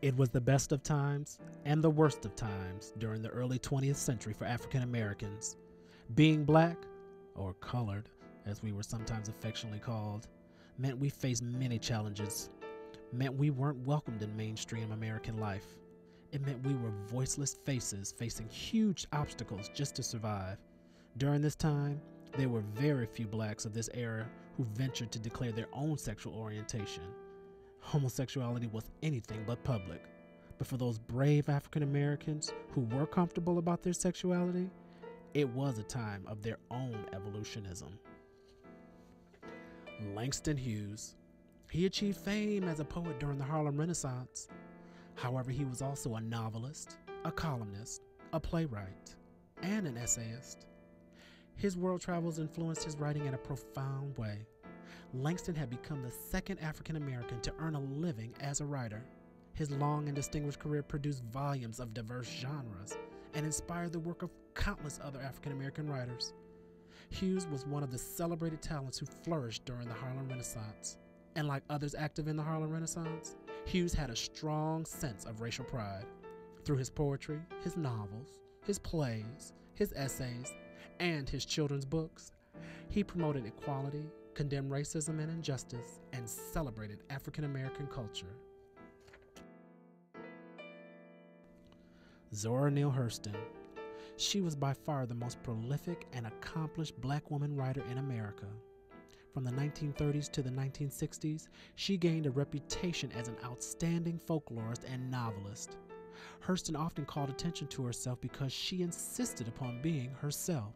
It was the best of times and the worst of times during the early 20th century for African Americans. Being black, or colored, as we were sometimes affectionately called, meant we faced many challenges, meant we weren't welcomed in mainstream American life. It meant we were voiceless faces facing huge obstacles just to survive. During this time, there were very few blacks of this era who ventured to declare their own sexual orientation. Homosexuality was anything but public. But for those brave African Americans who were comfortable about their sexuality, it was a time of their own evolutionism. Langston Hughes. He achieved fame as a poet during the Harlem Renaissance. However, he was also a novelist, a columnist, a playwright, and an essayist. His world travels influenced his writing in a profound way. Langston had become the second African American to earn a living as a writer. His long and distinguished career produced volumes of diverse genres and inspired the work of countless other African American writers. Hughes was one of the celebrated talents who flourished during the Harlem Renaissance. And like others active in the Harlem Renaissance, Hughes had a strong sense of racial pride. Through his poetry, his novels, his plays, his essays, and his children's books, he promoted equality, condemned racism and injustice, and celebrated African American culture. Zora Neale Hurston. She was by far the most prolific and accomplished black woman writer in America. From the 1930s to the 1960s, she gained a reputation as an outstanding folklorist and novelist. Hurston often called attention to herself because she insisted upon being herself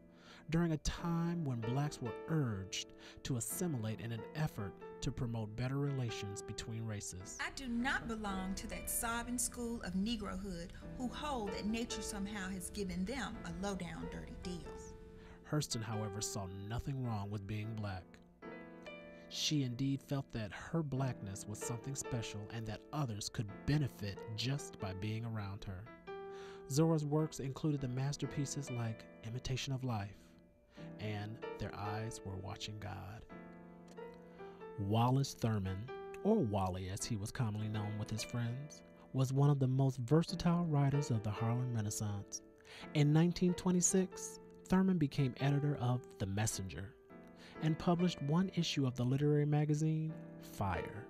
during a time when blacks were urged to assimilate in an effort to promote better relations between races. I do not belong to that sobbing school of Negrohood who hold that nature somehow has given them a low down dirty deal. Hurston, however, saw nothing wrong with being black. She indeed felt that her blackness was something special and that others could benefit just by being around her. Zora's works included the masterpieces like Imitation of Life and Their Eyes Were Watching God. Wallace Thurman, or Wally as he was commonly known with his friends, was one of the most versatile writers of the Harlem Renaissance. In 1926, Thurman became editor of The Messenger and published one issue of the literary magazine Fire,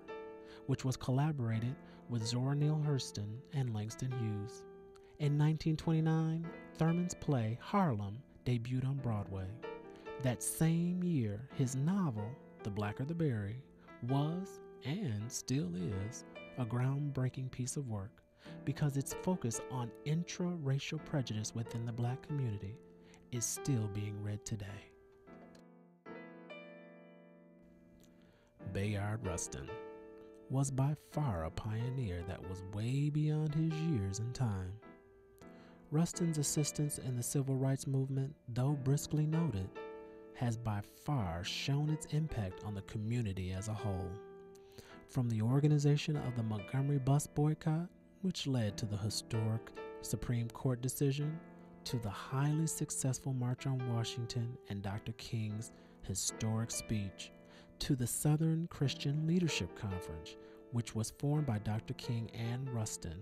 which was collaborated with Zora Neale Hurston and Langston Hughes. In 1929, Thurman's play Harlem debuted on Broadway. That same year, his novel the Blacker the Berry, was and still is a groundbreaking piece of work because its focus on intra-racial prejudice within the black community is still being read today. Bayard Rustin was by far a pioneer that was way beyond his years and time. Rustin's assistance in the civil rights movement, though briskly noted, has by far shown its impact on the community as a whole. From the organization of the Montgomery bus boycott, which led to the historic Supreme Court decision, to the highly successful March on Washington and Dr. King's historic speech, to the Southern Christian Leadership Conference, which was formed by Dr. King and Rustin,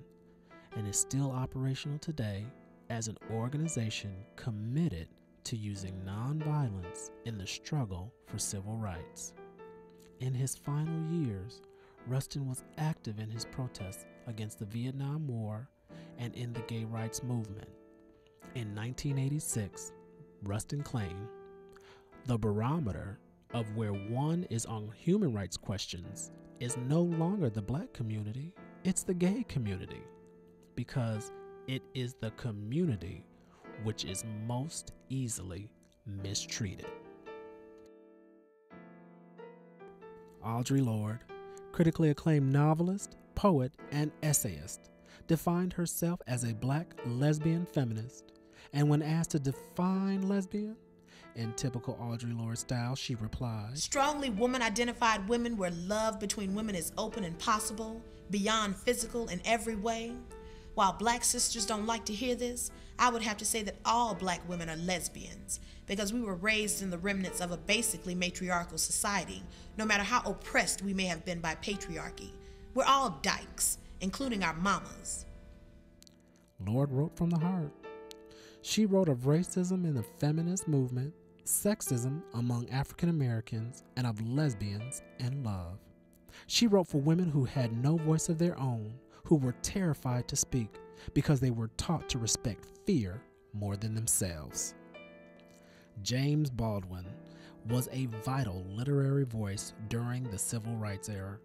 and is still operational today as an organization committed to using nonviolence in the struggle for civil rights. In his final years, Rustin was active in his protests against the Vietnam War and in the gay rights movement. In 1986, Rustin claimed the barometer of where one is on human rights questions is no longer the black community, it's the gay community. Because it is the community which is most easily mistreated. Audre Lorde, critically acclaimed novelist, poet, and essayist, defined herself as a black lesbian feminist. And when asked to define lesbian, in typical Audre Lorde style, she replied Strongly woman identified women where love between women is open and possible, beyond physical in every way. While black sisters don't like to hear this, I would have to say that all black women are lesbians because we were raised in the remnants of a basically matriarchal society, no matter how oppressed we may have been by patriarchy. We're all dykes, including our mamas. Lorde wrote from the heart. She wrote of racism in the feminist movement, sexism among African Americans, and of lesbians and love. She wrote for women who had no voice of their own, who were terrified to speak because they were taught to respect fear more than themselves. James Baldwin was a vital literary voice during the Civil Rights era.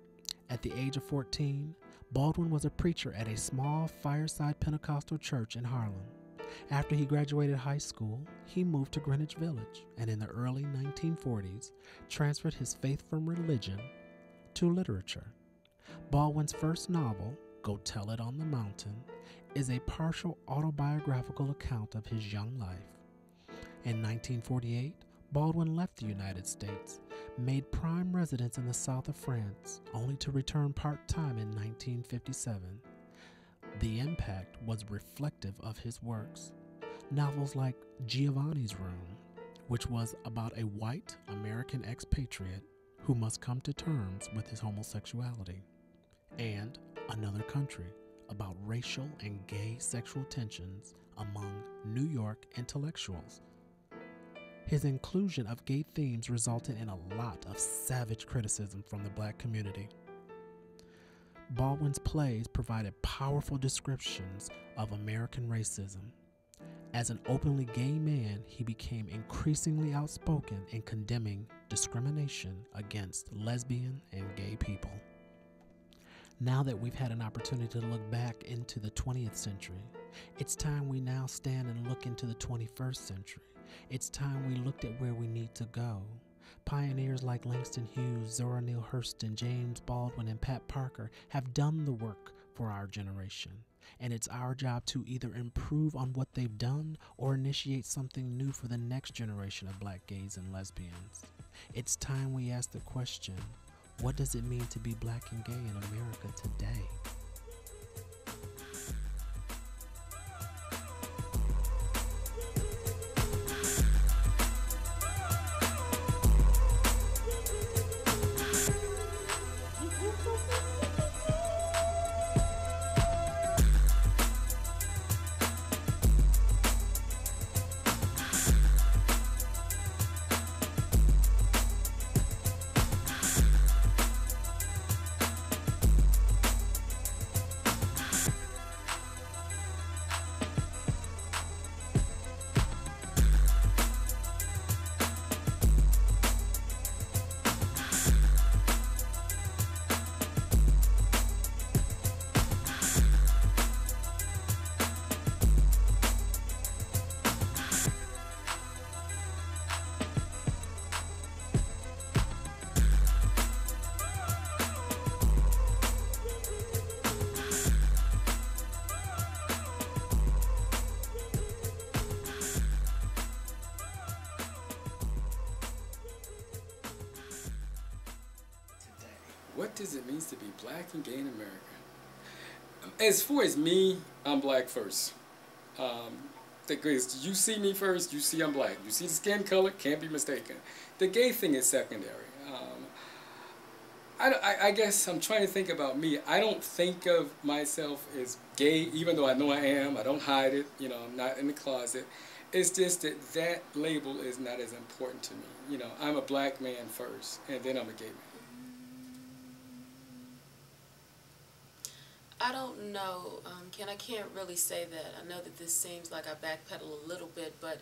At the age of 14, Baldwin was a preacher at a small fireside Pentecostal church in Harlem. After he graduated high school, he moved to Greenwich Village and in the early 1940s transferred his faith from religion to literature. Baldwin's first novel, Go Tell It on the Mountain, is a partial autobiographical account of his young life. In 1948, Baldwin left the United States, made prime residence in the south of France, only to return part time in 1957. The impact was reflective of his works. Novels like Giovanni's Room, which was about a white American expatriate who must come to terms with his homosexuality, and Another Country, about racial and gay sexual tensions among New York intellectuals. His inclusion of gay themes resulted in a lot of savage criticism from the black community. Baldwin's plays provided powerful descriptions of American racism. As an openly gay man, he became increasingly outspoken in condemning discrimination against lesbian and gay people. Now that we've had an opportunity to look back into the 20th century, it's time we now stand and look into the 21st century. It's time we looked at where we need to go. Pioneers like Langston Hughes, Zora Neale Hurston, James Baldwin, and Pat Parker have done the work for our generation. And it's our job to either improve on what they've done or initiate something new for the next generation of black gays and lesbians. It's time we ask the question what does it mean to be black and gay in America today? As far as me, I'm black first. Um, because you see me first, you see I'm black. You see the skin color, can't be mistaken. The gay thing is secondary. Um, I, I, I, guess I'm trying to think about me. I don't think of myself as gay, even though I know I am. I don't hide it. You know, I'm not in the closet. It's just that that label is not as important to me. You know, I'm a black man first, and then I'm a gay man. I don't know, um, Ken. I can't really say that. I know that this seems like I backpedal a little bit, but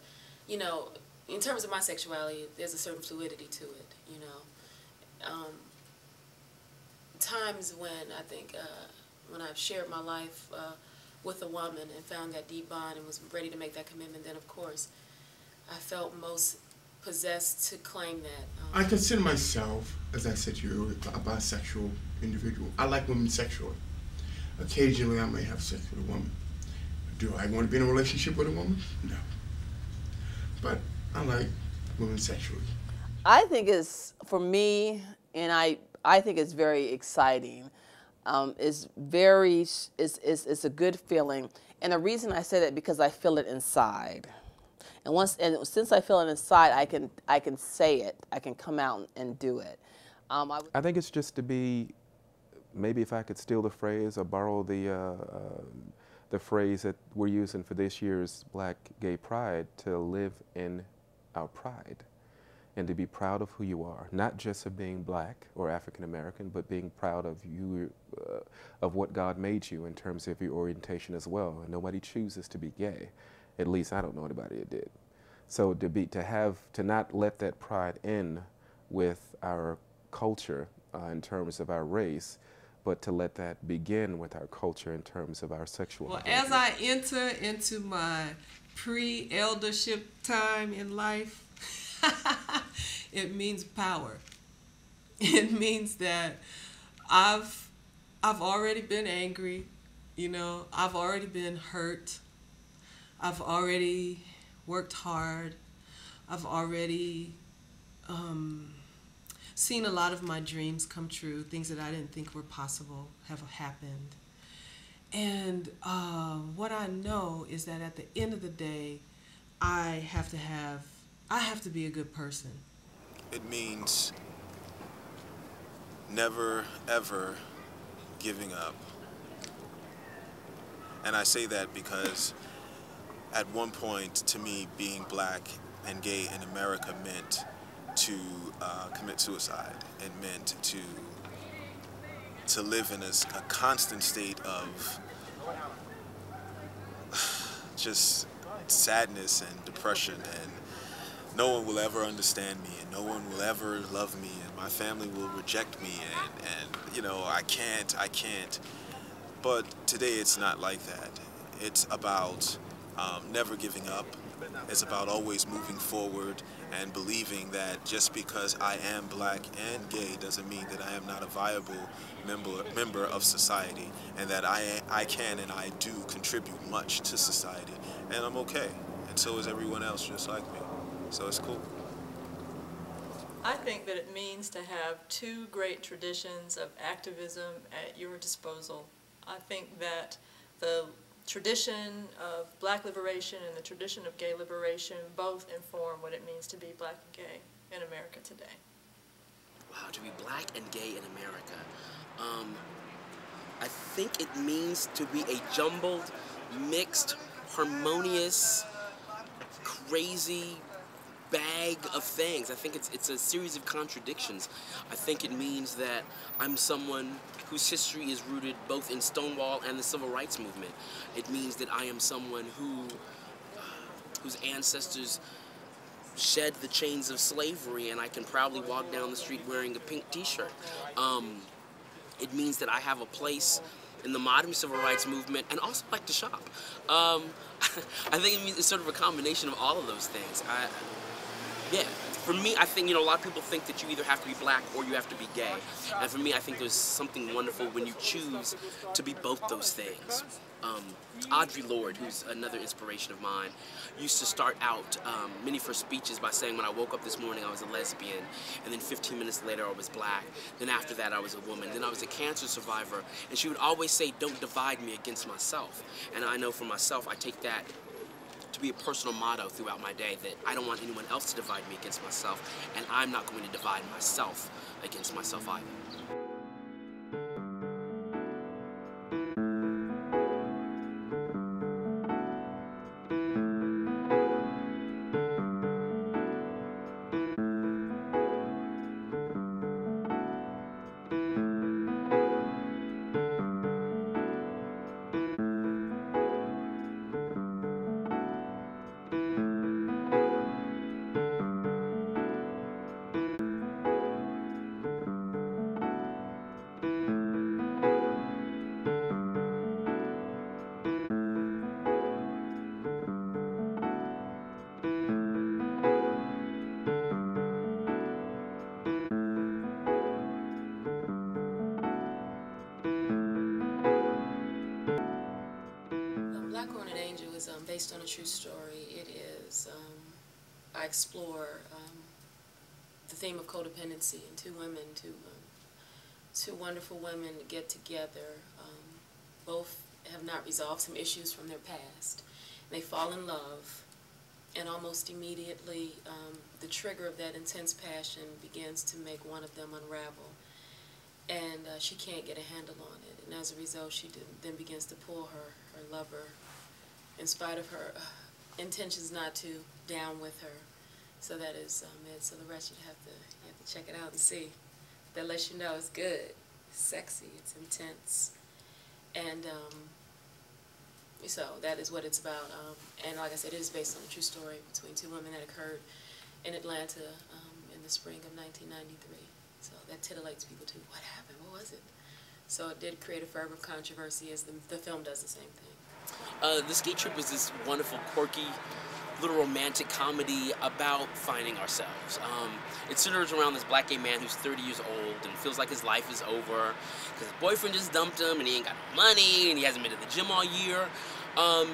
you know, in terms of my sexuality, there's a certain fluidity to it. You know, um, times when I think uh, when I've shared my life uh, with a woman and found that deep bond and was ready to make that commitment, then of course I felt most possessed to claim that. Um, I consider myself, as I said to you, earlier, a bisexual individual. I like women sexually. Occasionally, I may have sex with a woman. Do I want to be in a relationship with a woman? No. But I like women sexually. I think it's for me, and I I think it's very exciting. Um, it's very it's, it's it's a good feeling, and the reason I say that because I feel it inside. And once and since I feel it inside, I can I can say it. I can come out and do it. Um, I, I think it's just to be maybe if I could steal the phrase or borrow the, uh, uh, the phrase that we're using for this year's Black Gay Pride, to live in our pride and to be proud of who you are, not just of being black or African American, but being proud of you, uh, of what God made you in terms of your orientation as well. And nobody chooses to be gay. At least I don't know anybody that did. So to be, to have, to not let that pride in with our culture uh, in terms of our race, but to let that begin with our culture in terms of our sexual. Well, as I enter into my pre eldership time in life, it means power. It means that I've I've already been angry, you know, I've already been hurt. I've already worked hard. I've already um, seen a lot of my dreams come true. Things that I didn't think were possible have happened. And uh, what I know is that at the end of the day, I have to have, I have to be a good person. It means never, ever giving up. And I say that because at one point, to me, being black and gay in America meant to uh, commit suicide. It meant to to live in a, a constant state of just sadness and depression and no one will ever understand me and no one will ever love me and my family will reject me and, and you know I can't I can't but today it's not like that it's about um, never giving up it's about always moving forward and believing that just because I am black and gay doesn't mean that I am not a viable member member of society and that I I can and I do contribute much to society and I'm okay. And so is everyone else just like me. So it's cool. I think that it means to have two great traditions of activism at your disposal. I think that the tradition of black liberation and the tradition of gay liberation both inform what it means to be black and gay in America today. Wow, to be black and gay in America. Um, I think it means to be a jumbled, mixed, harmonious, crazy bag of things. I think it's it's a series of contradictions. I think it means that I'm someone whose history is rooted both in Stonewall and the Civil Rights Movement. It means that I am someone who whose ancestors shed the chains of slavery and I can proudly walk down the street wearing a pink t-shirt. Um, it means that I have a place in the modern civil rights movement and also like to shop. Um, I think it means it's sort of a combination of all of those things. I, yeah, for me, I think, you know, a lot of people think that you either have to be black or you have to be gay. And for me, I think there's something wonderful when you choose to be both those things. Um, Audre Lorde, who's another inspiration of mine, used to start out um, many her speeches by saying, when I woke up this morning, I was a lesbian, and then 15 minutes later, I was black. Then after that, I was a woman. Then I was a cancer survivor. And she would always say, don't divide me against myself. And I know for myself, I take that to be a personal motto throughout my day that I don't want anyone else to divide me against myself, and I'm not going to divide myself against myself either. Theme of codependency and two women, two, um, two wonderful women get together. Um, both have not resolved some issues from their past. They fall in love, and almost immediately, um, the trigger of that intense passion begins to make one of them unravel. and uh, she can't get a handle on it. And as a result, she then begins to pull her, her lover, in spite of her uh, intentions not to, down with her. So that is um, it. So the rest you have to you have to check it out and see. That lets you know it's good, it's sexy, it's intense, and um, so that is what it's about. Um, and like I said, it is based on a true story between two women that occurred in Atlanta um, in the spring of 1993. So that titillates people too. What happened? What was it? So it did create a fervor of controversy as the, the film does the same thing. Uh, the Ski Trip was this wonderful, quirky, little romantic comedy about finding ourselves. Um, it centers around this black gay man who's 30 years old and feels like his life is over because his boyfriend just dumped him and he ain't got no money and he hasn't been to the gym all year. Um,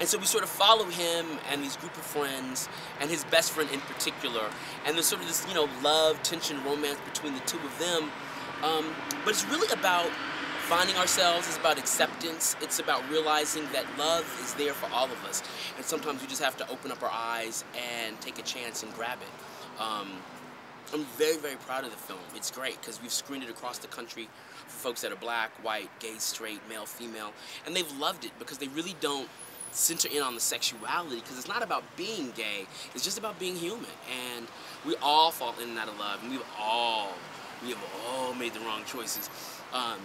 and so we sort of follow him and these group of friends and his best friend in particular. And there's sort of this, you know, love, tension, romance between the two of them. Um, but it's really about finding ourselves. It's about acceptance. It's about realizing that love is there for all of us. And sometimes we just have to open up our eyes and take a chance and grab it. Um, I'm very, very proud of the film. It's great because we've screened it across the country for folks that are black, white, gay, straight, male, female, and they've loved it because they really don't center in on the sexuality because it's not about being gay. It's just about being human, and we all fall in and out of love, and we've all we have all made the wrong choices. Um,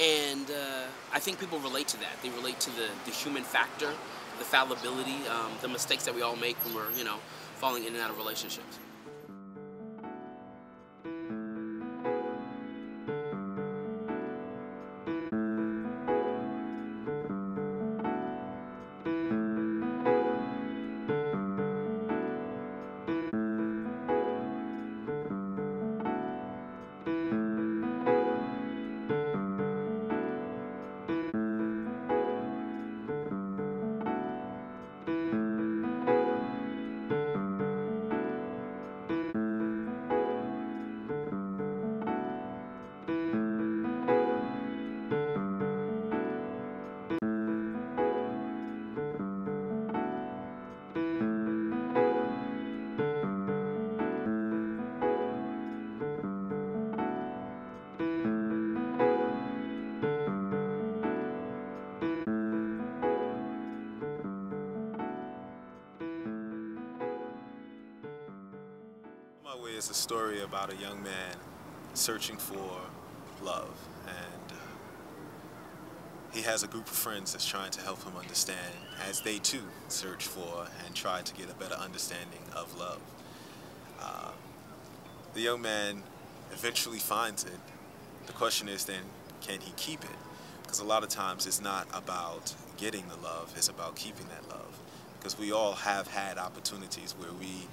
and uh, I think people relate to that. They relate to the, the human factor, the fallibility, um, the mistakes that we all make when we're, you know, falling in and out of relationships. About a young man searching for love and uh, he has a group of friends that's trying to help him understand as they too search for and try to get a better understanding of love. Uh, the young man eventually finds it. The question is then, can he keep it? Because a lot of times it's not about getting the love, it's about keeping that love. Because we all have had opportunities where we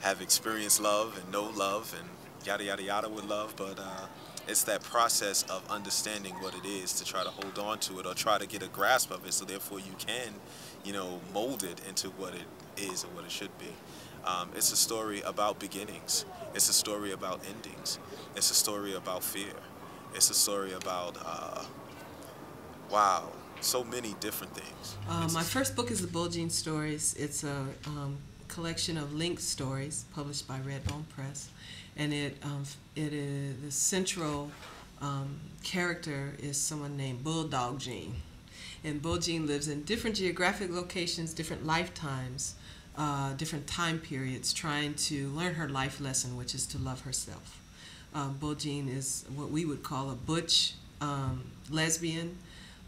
have experienced love and know love and yada yada yada with love, but uh, it's that process of understanding what it is to try to hold on to it or try to get a grasp of it, so therefore you can, you know, mold it into what it is and what it should be. Um, it's a story about beginnings. It's a story about endings. It's a story about fear. It's a story about, uh, wow, so many different things. Uh, my first book is the Bull-Jean Stories. It's a um, collection of linked stories published by Redbone Press, and it um, it is the central um, character is someone named Bulldog Jean, and Bull Jean lives in different geographic locations, different lifetimes, uh, different time periods, trying to learn her life lesson, which is to love herself. Uh, Bull Jean is what we would call a butch um, lesbian,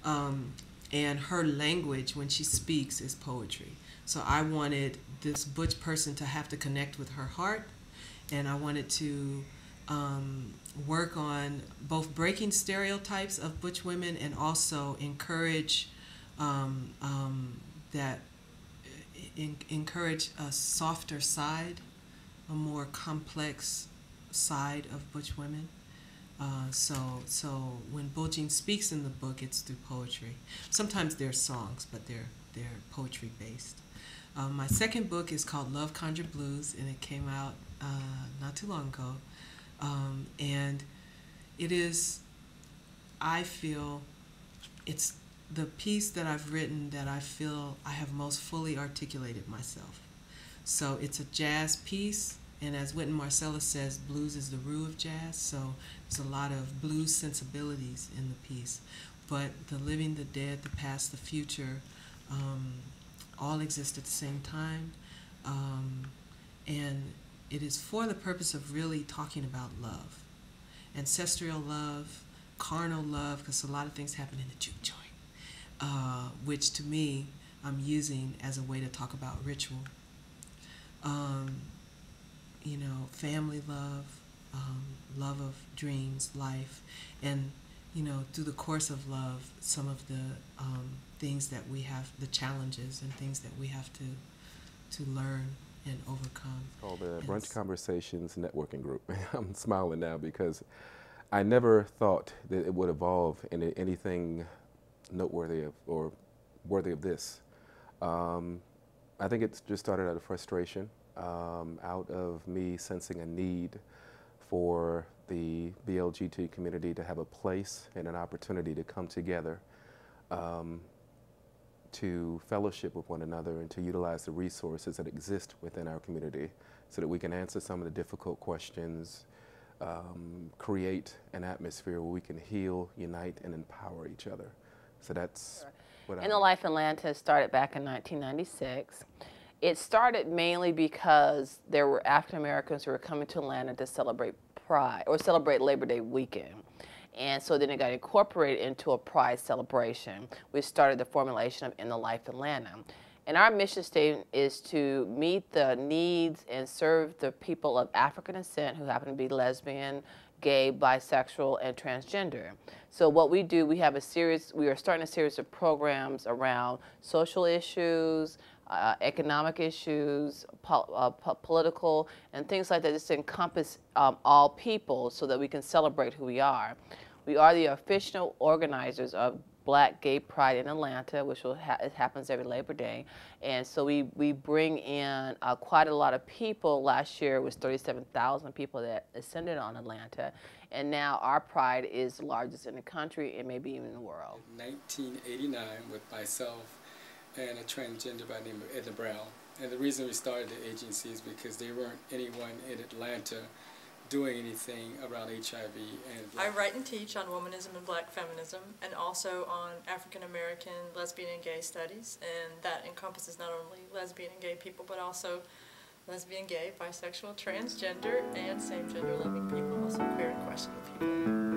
um, and her language when she speaks is poetry. So I wanted this butch person to have to connect with her heart, and I wanted to um, work on both breaking stereotypes of butch women and also encourage um, um, that in, encourage a softer side, a more complex side of butch women. Uh, so, so when Jean speaks in the book, it's through poetry. Sometimes they're songs, but they're they're poetry based. Um, my second book is called Love Conjure Blues, and it came out uh, not too long ago. Um, and it is, I feel, it's the piece that I've written that I feel I have most fully articulated myself. So it's a jazz piece and as Wynton Marsalis says, blues is the root of jazz, so there's a lot of blues sensibilities in the piece. But the living, the dead, the past, the future, um, all exist at the same time. Um, and it is for the purpose of really talking about love ancestral love, carnal love, because a lot of things happen in the juke joint, uh, which to me I'm using as a way to talk about ritual. Um, you know, family love, um, love of dreams, life, and you know, through the course of love, some of the um, things that we have, the challenges and things that we have to to learn and overcome. Oh, the Brunch Conversations Networking Group. I'm smiling now because I never thought that it would evolve into anything noteworthy of, or worthy of this. Um, I think it just started out of frustration, um, out of me sensing a need for the BLGT community to have a place and an opportunity to come together um, to fellowship with one another and to utilize the resources that exist within our community so that we can answer some of the difficult questions, um, create an atmosphere where we can heal, unite, and empower each other. So that's sure. what In the Life Atlanta started back in 1996. It started mainly because there were African Americans who were coming to Atlanta to celebrate Pride or celebrate Labor Day weekend. And so then it got incorporated into a Pride celebration. We started the formulation of In the Life Atlanta. And our mission statement is to meet the needs and serve the people of African descent who happen to be lesbian, gay, bisexual, and transgender. So what we do, we have a series, we are starting a series of programs around social issues, uh, economic issues, po uh, po political, and things like that, just to encompass um, all people so that we can celebrate who we are. We are the official organizers of Black Gay Pride in Atlanta, which will ha it happens every Labor Day. And so we, we bring in uh, quite a lot of people. Last year it was 37,000 people that ascended on Atlanta. And now our Pride is the largest in the country and maybe even in the world. 1989 with myself and a transgender by the name of Edna Brown. And the reason we started the agency is because there weren't anyone in Atlanta doing anything around HIV and I write and teach on womanism and black feminism and also on African American lesbian and gay studies and that encompasses not only lesbian and gay people but also lesbian, gay, bisexual, transgender, and same gender loving people, also queer and questioning people.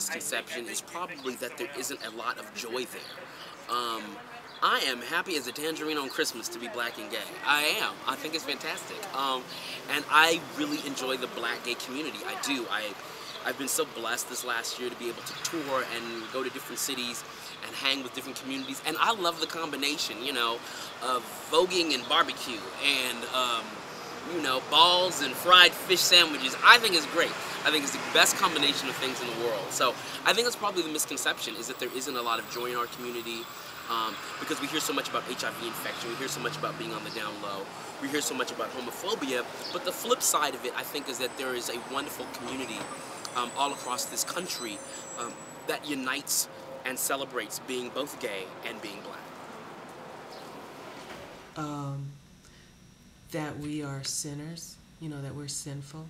Misconception is probably that there isn't a lot of joy there. Um, I am happy as a tangerine on Christmas to be black and gay. I am. I think it's fantastic. Um, and I really enjoy the black gay community. I do. I, I've been so blessed this last year to be able to tour and go to different cities and hang with different communities. And I love the combination, you know, of voguing and barbecue and um, you know, balls and fried fish sandwiches, I think is great. I think is the best combination of things in the world. So I think that's probably the misconception is that there isn't a lot of joy in our community um, because we hear so much about HIV infection, we hear so much about being on the down low, we hear so much about homophobia. But the flip side of it, I think, is that there is a wonderful community um, all across this country um, that unites and celebrates being both gay and being black. Um, that we are sinners, you know, that we're sinful,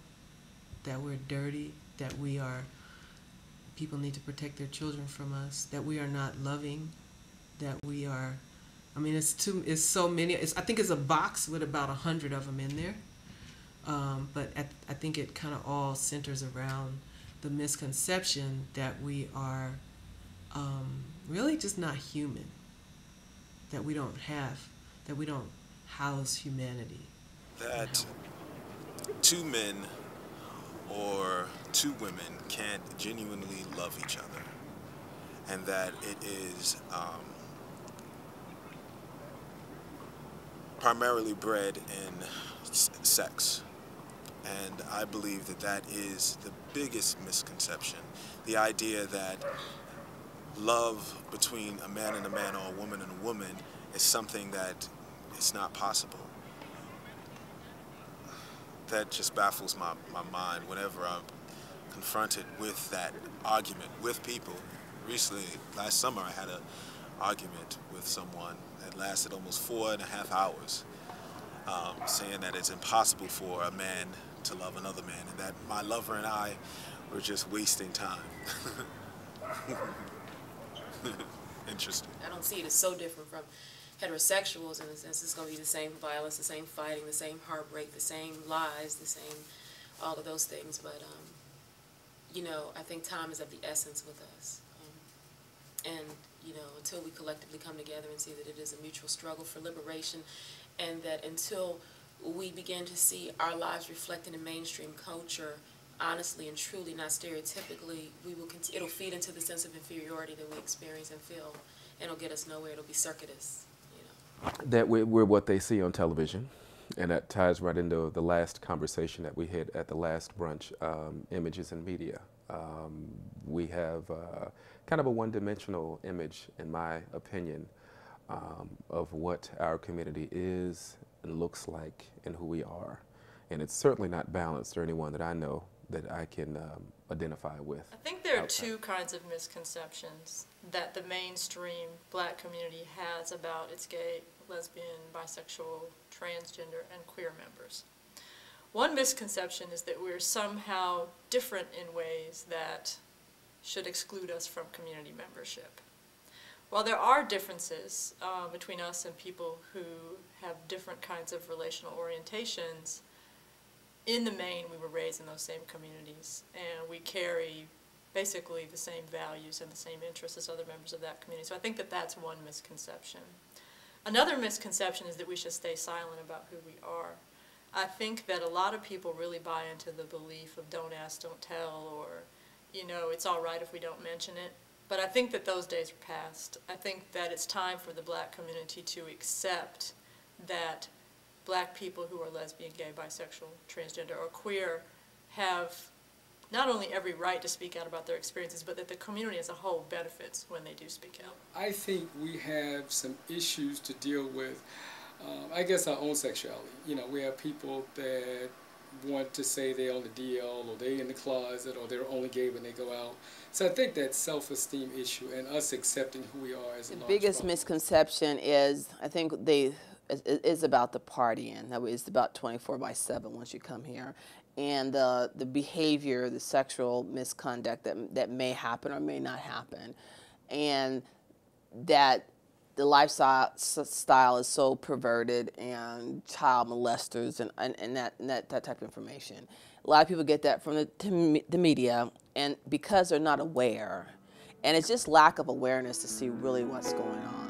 that we're dirty, that we are, people need to protect their children from us, that we are not loving, that we are, I mean, it's too, it's so many, it's, I think it's a box with about a hundred of them in there. Um, but at, I think it kind of all centers around the misconception that we are um, really just not human, that we don't have that we don't house humanity. That two men or two women can't genuinely love each other, and that it is um, primarily bred in sex. And I believe that that is the biggest misconception. The idea that love between a man and a man or a woman and a woman is something that is not possible. That just baffles my, my mind whenever I'm confronted with that argument with people. Recently, last summer, I had an argument with someone that lasted almost four and a half hours, um, saying that it's impossible for a man to love another man, and that my lover and I were just wasting time. Interesting. I don't see it as so different from heterosexuals in the sense it's going to be the same violence, the same fighting, the same heartbreak, the same lies, the same all of those things. But um, you know, I think time is of the essence with us, um, and you know, until we collectively come together and see that it is a mutual struggle for liberation, and that until we begin to see our lives reflected in mainstream culture honestly and truly, not stereotypically, we will it'll feed into the sense of inferiority that we experience and feel, and it'll get us nowhere. It'll be circuitous. That we're, we're what they see on television. And that ties right into the last conversation that we had at the last brunch um, images and media. Um, we have uh, kind of a one dimensional image, in my opinion, um, of what our community is and looks like and who we are. And it's certainly not balanced or anyone that I know that I can um, identify with. I think there are outside. two kinds of misconceptions that the mainstream black community has about its gay, lesbian, bisexual, transgender, and queer members. One misconception is that we're somehow different in ways that should exclude us from community membership. While there are differences uh, between us and people who have different kinds of relational orientations, in the main, we were raised in those same communities, and we carry basically the same values and the same interests as other members of that community. So I think that that's one misconception. Another misconception is that we should stay silent about who we are. I think that a lot of people really buy into the belief of don't ask, don't tell, or, you know, it's all right if we don't mention it. But I think that those days are past. I think that it's time for the black community to accept that black people who are lesbian, gay, bisexual, transgender, or queer have not only every right to speak out about their experiences, but that the community as a whole benefits when they do speak out. I think we have some issues to deal with. Um, I guess our own sexuality. You know, we have people that want to say they're on the DL or they're in the closet or they're only gay when they go out. So I think that self-esteem issue and us accepting who we are is a The large biggest problem. misconception is, I think they, is, is about the partying. That it's about 24 by 7 once you come here. And uh, the behavior, the sexual misconduct that, that may happen or may not happen. And that the lifestyle style is so perverted and child molesters and, and, and, that, and that, that type of information. A lot of people get that from the, the media, and because they're not aware, and it's just lack of awareness to see really what's going on.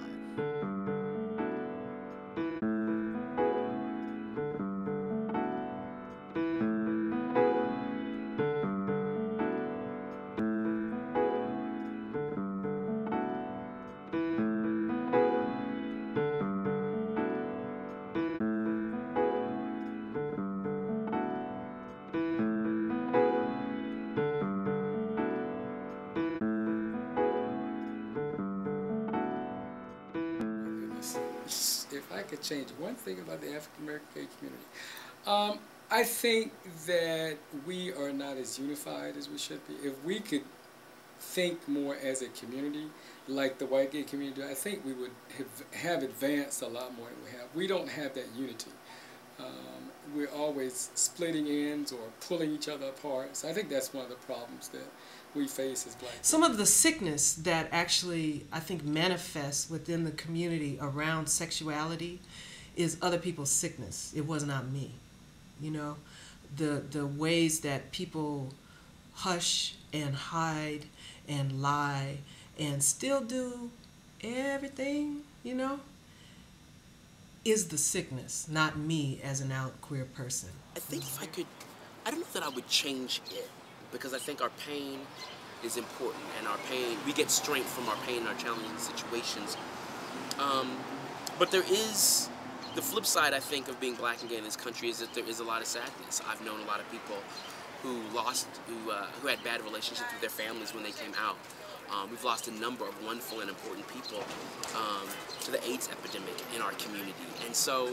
Thing about the African American gay community, um, I think that we are not as unified as we should be. If we could think more as a community, like the white gay community, I think we would have, have advanced a lot more than we have. We don't have that unity. Um, we're always splitting ends or pulling each other apart. So I think that's one of the problems that we face as black. Some of the sickness that actually I think manifests within the community around sexuality is other people's sickness. It was not me. You know, the the ways that people hush and hide and lie and still do everything, you know, is the sickness, not me as an out queer person. I think if I could, I don't know that I would change it because I think our pain is important and our pain, we get strength from our pain and our challenging situations. Um, but there is, the flip side, I think, of being black and gay in this country is that there is a lot of sadness. I've known a lot of people who lost, who, uh, who had bad relationships with their families when they came out. Um, we've lost a number of wonderful and important people um, to the AIDS epidemic in our community. And so,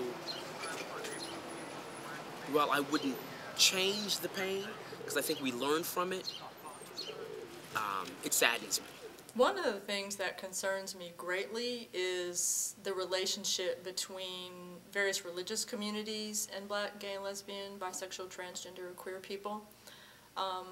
while I wouldn't change the pain, because I think we learn from it, um, it saddens me. One of the things that concerns me greatly is the relationship between various religious communities and black, gay, lesbian, bisexual, transgender, queer people. Um,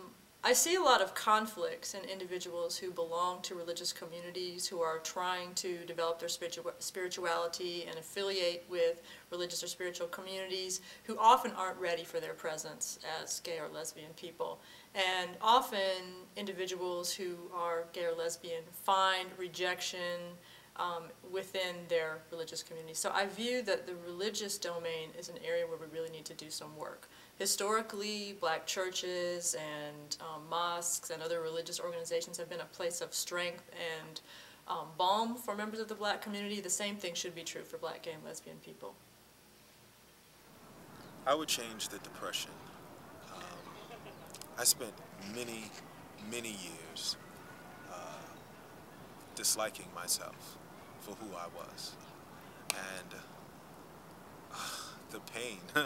I see a lot of conflicts in individuals who belong to religious communities who are trying to develop their spiritu spirituality and affiliate with religious or spiritual communities who often aren't ready for their presence as gay or lesbian people. And often individuals who are gay or lesbian find rejection um, within their religious community. So I view that the religious domain is an area where we really need to do some work historically, black churches and um, mosques and other religious organizations have been a place of strength and um, balm for members of the black community. The same thing should be true for black, gay, and lesbian people. I would change the depression. I spent many, many years uh, disliking myself for who I was. And uh, the pain,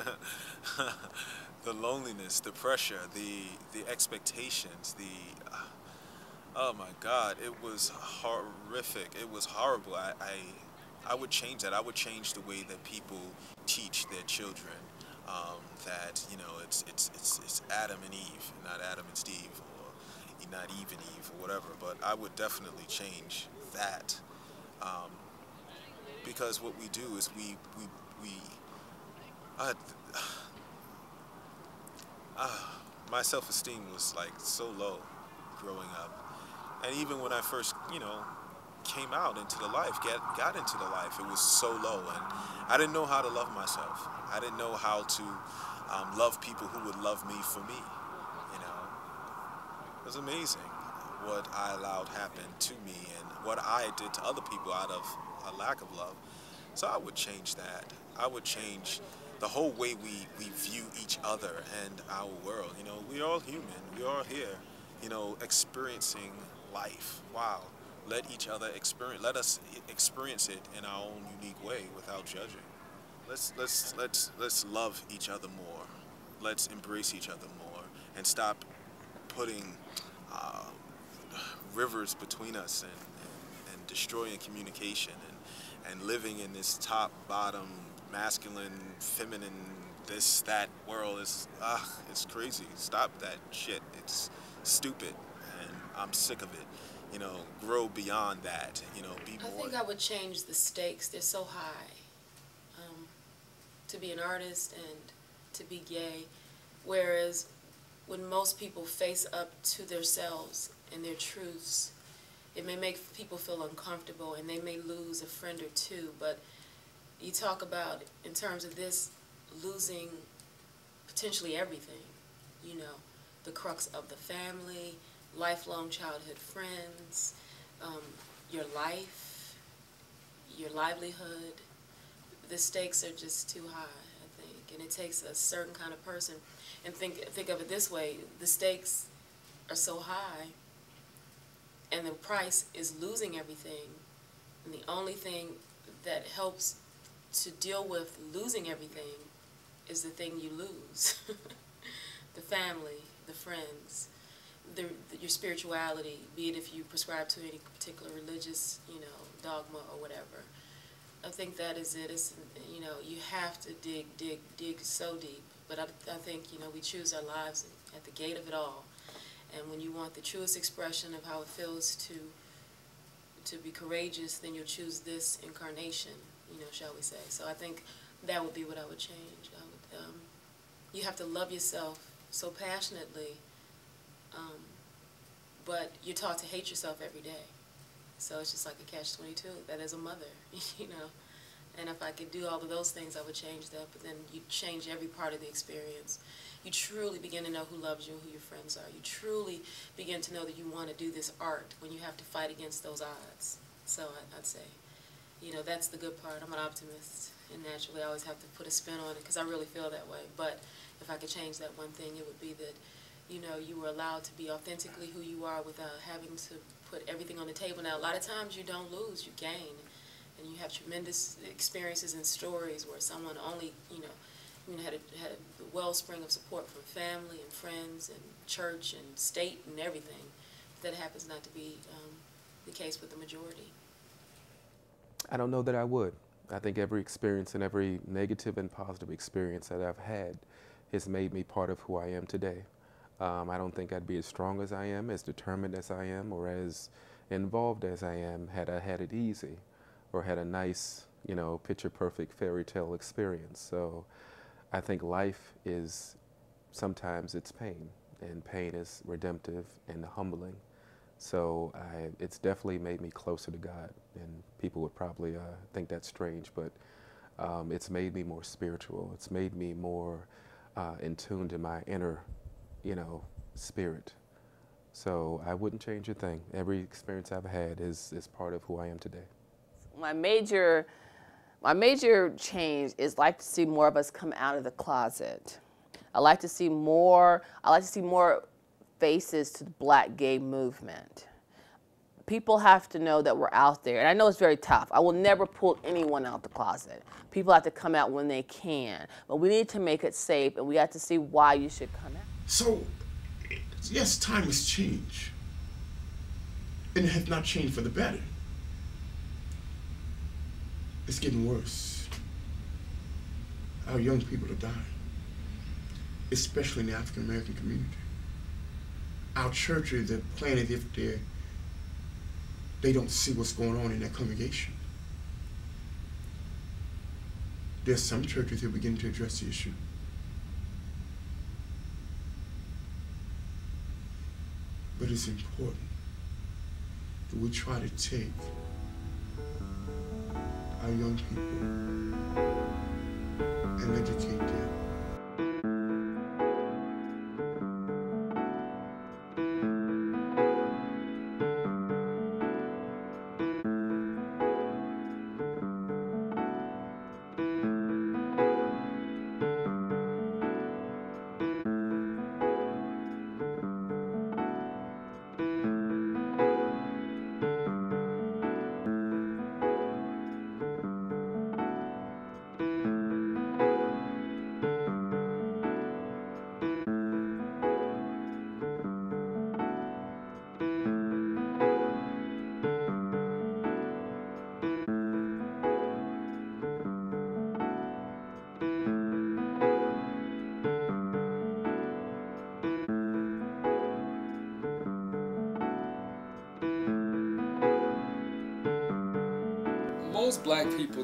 the loneliness, the pressure, the the expectations, the uh, oh my God, it was horrific. It was horrible. I, I I would change that. I would change the way that people teach their children. Um, that you know, it's it's it's it's Adam and Eve, not Adam and Steve, or not Eve and Eve, or whatever. But I would definitely change that. Um, because what we do is we we we uh, uh, my self-esteem was like so low growing up and even when i first you know came out into the life get got into the life it was so low and i didn't know how to love myself i didn't know how to um, love people who would love me for me you know it was amazing what i allowed happen to me and what i did to other people out of a lack of love so i would change that i would change the whole way we, we view each other and our world. You know, we're all human. We're all here, you know, experiencing life. Wow. Let each other experience, let us experience it in our own unique way without judging. Let's, let's, let's, let's love each other more. Let's embrace each other more and stop putting uh, rivers between us and, and, and destroying communication and, and living in this top, bottom, masculine, feminine, this, that world is, ah, it's crazy. Stop that shit. It's stupid, and I'm sick of it. You know, grow beyond that. You know, be more. I think I would change the stakes. They're so high. Um, to be an artist and to be gay, whereas when most people face up to themselves and their truths, it may make people feel uncomfortable and they may lose a friend or two, but you talk about in terms of this losing potentially everything, you know, the crux of the family, lifelong childhood friends, um, your life, your livelihood. The stakes are just too high, I think, and it takes a certain kind of person. And think think of it this way: the stakes are so high, and the price is losing everything. And the only thing that helps to deal with losing everything is the thing you lose. the family, the friends, the, your spirituality, be it if you prescribe to any particular religious, you know, dogma or whatever. I think that is it. It's, you know, you have to dig, dig, dig so deep. But I, I think, you know, we choose our lives at the gate of it all. And when you want the truest expression of how it feels to to be courageous, then you'll choose this incarnation you know, shall we say. So I think that would be what I would change. I would, um, you have to love yourself so passionately, um, but you're taught to hate yourself every day. So it's just like a catch-22, that as a mother, you know. And if I could do all of those things, I would change that. But then you change every part of the experience. You truly begin to know who loves you and who your friends are. You truly begin to know that you want to do this art when you have to fight against those odds. So I'd say, you know, that's the good part. I'm an optimist, and naturally I always have to put a spin on it because I really feel that way. But if I could change that one thing, it would be that, you know, you were allowed to be authentically who you are without having to put everything on the table. Now, a lot of times you don't lose, you gain and you have tremendous experiences and stories where someone only, you know, you know, had a, had a wellspring of support from family and friends and church and state and everything. That happens not to be um, the case with the majority. I don't know that I would. I think every experience and every negative and positive experience that I've had has made me part of who I am today. Um, I don't think I'd be as strong as I am, as determined as I am, or as involved as I am had I had it easy or had a nice, you know, picture perfect fairy tale experience. So I think life is sometimes it's pain, and pain is redemptive and humbling. So I, it's definitely made me closer to God, and people would probably uh, think that's strange, but um, it's made me more spiritual. It's made me more uh, in tune to my inner, you know, spirit. So I wouldn't change a thing. Every experience I've had is, is part of who I am today my major my major change is like to see more of us come out of the closet. I like to see more I like to see more faces to the black gay movement. People have to know that we're out there. And I know it's very tough. I will never pull anyone out the closet. People have to come out when they can. But we need to make it safe and we have to see why you should come out. So, yes, time has changed. And it has not changed for the better. It's getting worse. Our young people are dying, especially in the African American community. Our churches are playing if they they don't see what's going on in their congregation. There's some churches that beginning to address the issue. But it's important that we try to take our young people and educate them.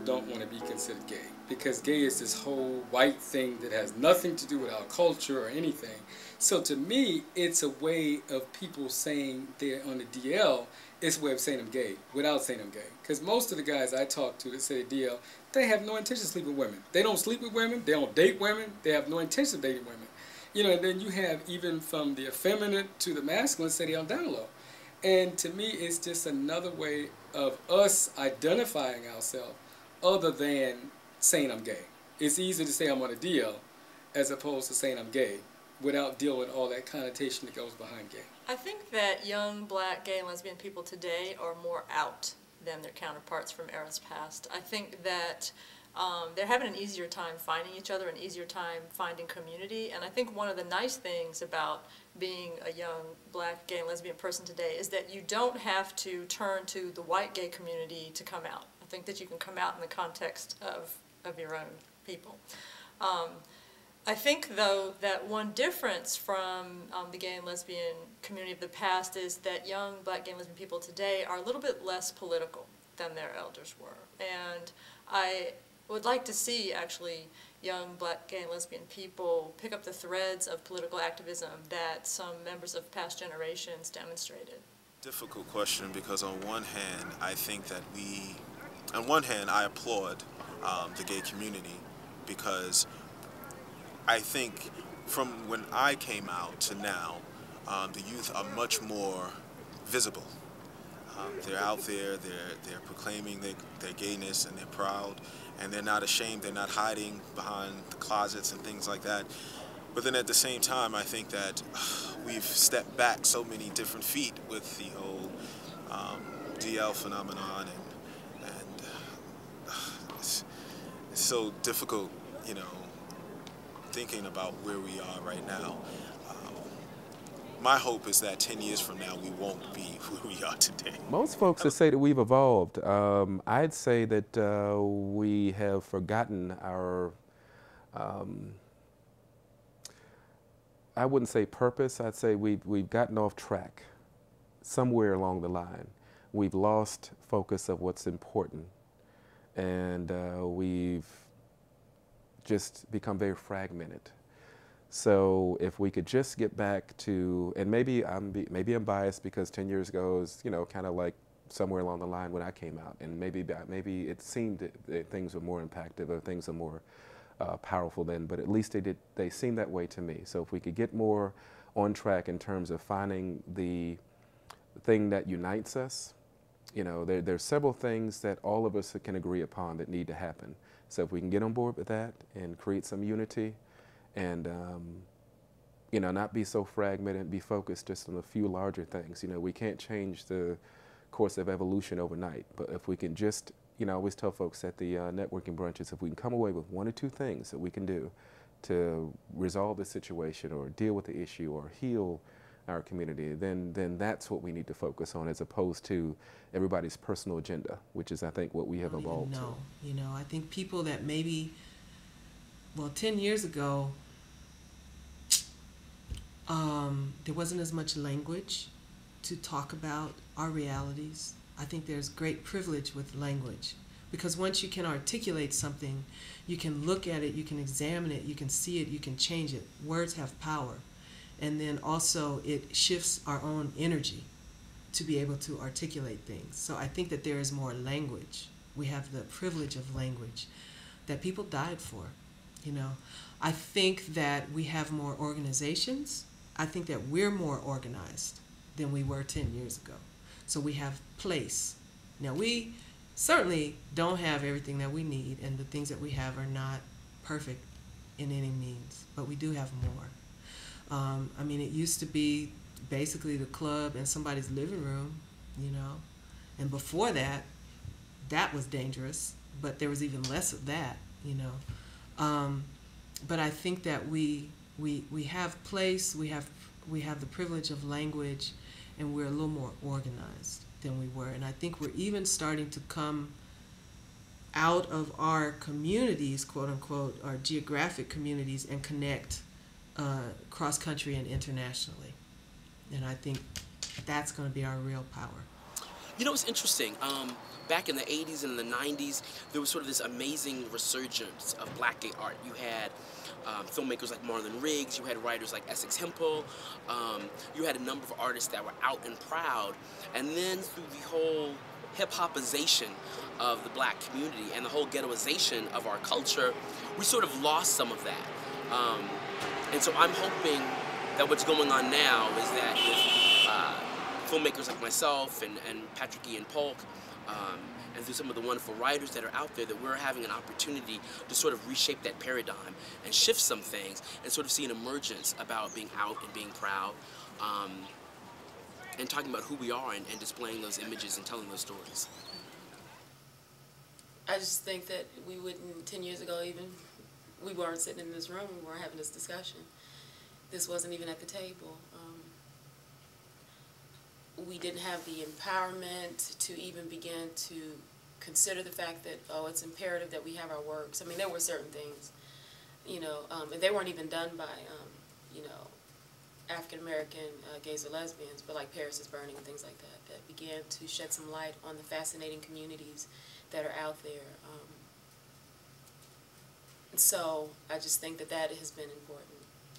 Don't want to be considered gay because gay is this whole white thing that has nothing to do with our culture or anything. So to me, it's a way of people saying they're on the DL. It's a way of saying I'm gay without saying I'm gay. Because most of the guys I talk to that say DL, they have no intention of sleeping with women. They don't sleep with women. They don't date women. They have no intention of dating women. You know, and then you have even from the effeminate to the masculine say they're on down low. And to me, it's just another way of us identifying ourselves other than saying I'm gay. It's easy to say I'm on a DL as opposed to saying I'm gay without dealing with all that connotation that goes behind gay. I think that young black gay and lesbian people today are more out than their counterparts from eras past. I think that um, they're having an easier time finding each other, an easier time finding community. And I think one of the nice things about being a young black gay and lesbian person today is that you don't have to turn to the white gay community to come out. I think that you can come out in the context of, of your own people. Um, I think, though, that one difference from um, the gay and lesbian community of the past is that young black gay and lesbian people today are a little bit less political than their elders were. And I would like to see actually young black gay and lesbian people pick up the threads of political activism that some members of past generations demonstrated? Difficult question because on one hand, I think that we, on one hand, I applaud um, the gay community because I think from when I came out to now, um, the youth are much more visible. Um, they're out there, they're, they're proclaiming their, their gayness and they're proud and they're not ashamed, they're not hiding behind the closets and things like that. But then at the same time, I think that we've stepped back so many different feet with the whole um, DL phenomenon and, and uh, it's, it's so difficult, you know, thinking about where we are right now. Um, my hope is that 10 years from now we won't be where we are today. Most folks would say that we've evolved. Um, I'd say that uh, we have forgotten our, um, I wouldn't say purpose, I'd say we've, we've gotten off track somewhere along the line. We've lost focus of what's important. And uh, we've just become very fragmented. So if we could just get back to, and maybe I'm be, maybe I'm biased because 10 years ago is you know kind of like somewhere along the line when I came out, and maybe maybe it seemed that, that things were more impactful or things are more uh, powerful then, but at least they did they seemed that way to me. So if we could get more on track in terms of finding the thing that unites us, you know, there, there are several things that all of us can agree upon that need to happen. So if we can get on board with that and create some unity and, um, you know, not be so fragmented, and be focused just on a few larger things. You know, we can't change the course of evolution overnight, but if we can just, you know, I always tell folks at the uh, networking brunches, if we can come away with one or two things that we can do to resolve the situation or deal with the issue or heal our community, then then that's what we need to focus on as opposed to everybody's personal agenda, which is I think what we have evolved No, You know, I think people that maybe well, 10 years ago, um, there wasn't as much language to talk about our realities. I think there's great privilege with language because once you can articulate something, you can look at it, you can examine it, you can see it, you can change it. Words have power and then also it shifts our own energy to be able to articulate things. So I think that there is more language. We have the privilege of language that people died for. You know, I think that we have more organizations. I think that we're more organized than we were 10 years ago. So we have place. Now we certainly don't have everything that we need and the things that we have are not perfect in any means, but we do have more. Um, I mean, it used to be basically the club and somebody's living room, you know, and before that, that was dangerous. But there was even less of that, you know. Um, but I think that we we we have place, we have we have the privilege of language, and we're a little more organized than we were. And I think we're even starting to come out of our communities, quote unquote, our geographic communities, and connect uh, cross country and internationally. And I think that's going to be our real power. You know, it's interesting. Um, back in the 80s and the 90s, there was sort of this amazing resurgence of black gay art. You had um, filmmakers like Marlon Riggs, you had writers like Essex Hemphill, um, you had a number of artists that were out and proud. And then through the whole hip hopization of the black community and the whole ghettoization of our culture, we sort of lost some of that. Um, and so I'm hoping that what's going on now is that with uh, filmmakers like myself and, and Patrick Ian Polk, um, and through some of the wonderful writers that are out there, that we're having an opportunity to sort of reshape that paradigm and shift some things and sort of see an emergence about being out and being proud um, and talking about who we are and, and displaying those images and telling those stories. I just think that we wouldn't, 10 years ago even, we weren't sitting in this room, we weren't having this discussion. This wasn't even at the table. Um, we didn't have the empowerment to even begin to consider the fact that, oh, it's imperative that we have our works. I mean, there were certain things, you know, um, and they weren't even done by, um, you know, African American uh, gays or lesbians, but like Paris is Burning and things like that, that began to shed some light on the fascinating communities that are out there. So I just think that that has been important.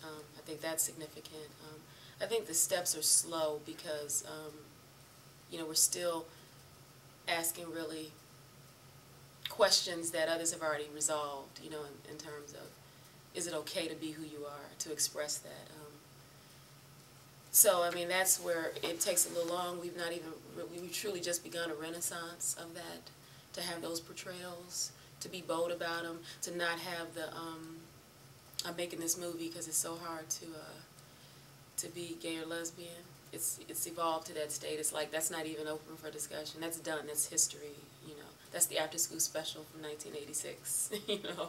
Um, I think that's significant. Um, I think the steps are slow because, um, you know, we're still asking really questions that others have already resolved, you know, in, in terms of is it okay to be who you are, to express that. Um, so, I mean, that's where it takes a little long. We've not even, we've truly just begun a renaissance of that, to have those portrayals, to be bold about them, to not have the, um, I'm making this movie because it's so hard to, uh, to be gay or lesbian. It's, it's evolved to that state. It's like that's not even open for discussion. That's done. That's history, you know. That's the after school special from 1986, you know.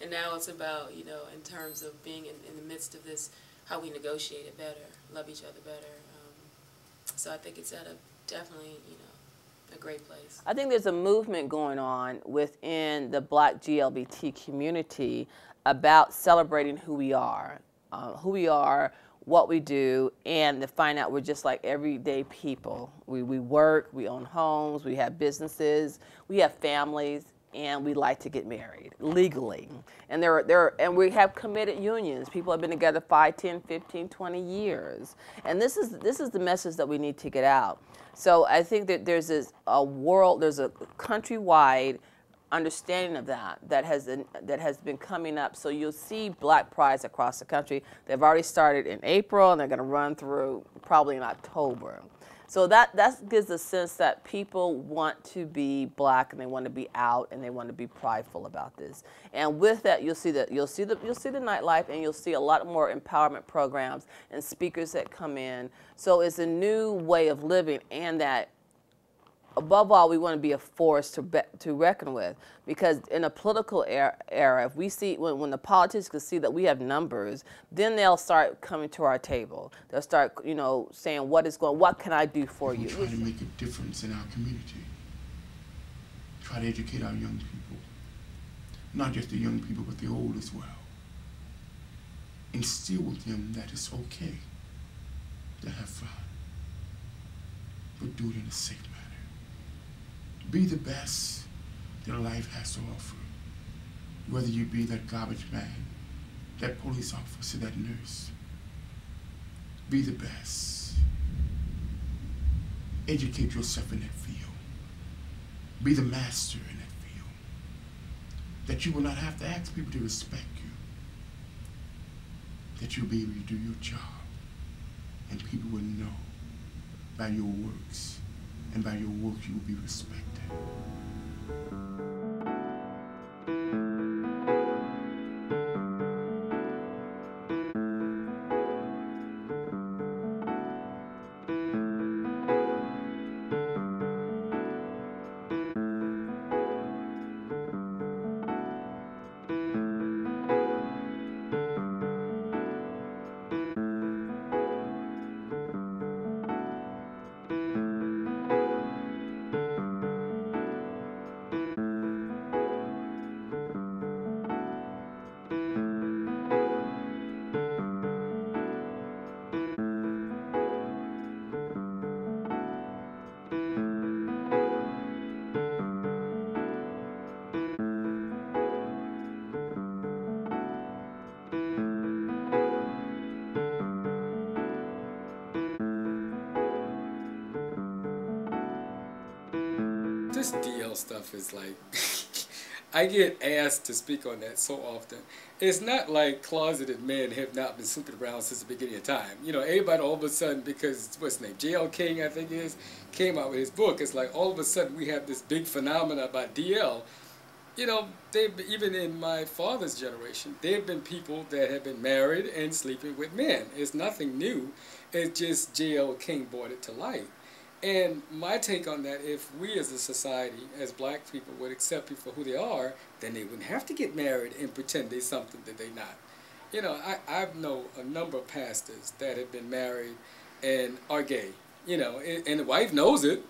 And now it's about, you know, in terms of being in, in the midst of this, how we negotiate it better, love each other better. Um, so I think it's at a definitely, you know, a great place. I think there's a movement going on within the black GLBT community about celebrating who we are, uh, who we are, what we do and to find out we're just like everyday people. We, we work, we own homes, we have businesses, we have families, and we like to get married legally. And there, there, and we have committed unions. People have been together 5, 10, 15, 20 years. And this is, this is the message that we need to get out. So I think that there's this, a world, there's a countrywide understanding of that that has that has been coming up. So you'll see black prides across the country. They've already started in April and they're going to run through probably in October. So that that gives a sense that people want to be black and they want to be out and they want to be prideful about this. And with that, you'll see that you'll see the you'll see the nightlife and you'll see a lot more empowerment programs and speakers that come in. So it's a new way of living and that above all, we want to be a force to be, to reckon with because in a political era, era if we see when, when the politicians can see that we have numbers, then they'll start coming to our table. They'll start, you know, saying what is going, what can I do for you? Try to make a difference in our community. Try to educate our young people, not just the young people, but the old as well. Instill with them that it's okay to have fun, but do it in a safe. Be the best that life has to offer. Whether you be that garbage man, that police officer, that nurse. Be the best. Educate yourself in that field. Be the master in that field. That you will not have to ask people to respect you. That you'll be able to do your job. And people will know by your works and by your work you will be respected. Stuff is like, I get asked to speak on that so often. It's not like closeted men have not been sleeping around since the beginning of time. You know, everybody all of a sudden, because what's his name, J.L. King, I think is, came out with his book. It's like all of a sudden we have this big phenomena about DL. You know, they've even in my father's generation, there have been people that have been married and sleeping with men. It's nothing new. It's just J.L. King brought it to light. And my take on that, if we as a society, as black people, would accept people for who they are, then they wouldn't have to get married and pretend they're something that they're not. You know, I, I know a number of pastors that have been married and are gay. You know, and, and the wife knows it.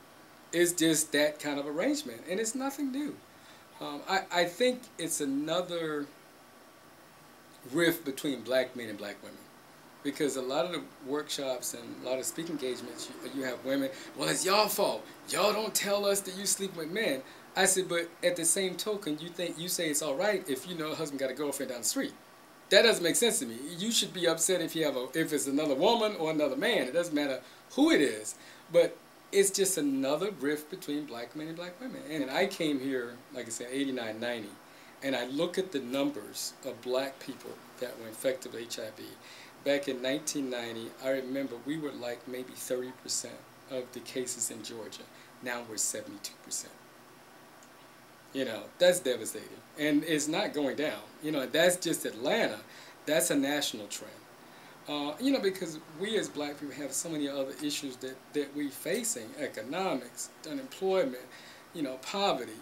It's just that kind of arrangement, and it's nothing new. Um, I, I think it's another rift between black men and black women because a lot of the workshops and a lot of speaking engagements, you, you have women, well, it's y'all fault. Y'all don't tell us that you sleep with men. I said, but at the same token, you think you say it's all right if you know a husband got a girlfriend down the street. That doesn't make sense to me. You should be upset if you have a if it's another woman or another man. It doesn't matter who it is. But it's just another rift between black men and black women. And I came here, like I said, 89, 90, and I look at the numbers of black people that were infected with HIV. Back in 1990, I remember we were like maybe 30% of the cases in Georgia. Now we're 72%. You know, that's devastating. And it's not going down. You know, that's just Atlanta. That's a national trend. Uh, you know, because we as black people have so many other issues that, that we're facing, economics, unemployment, you know, poverty.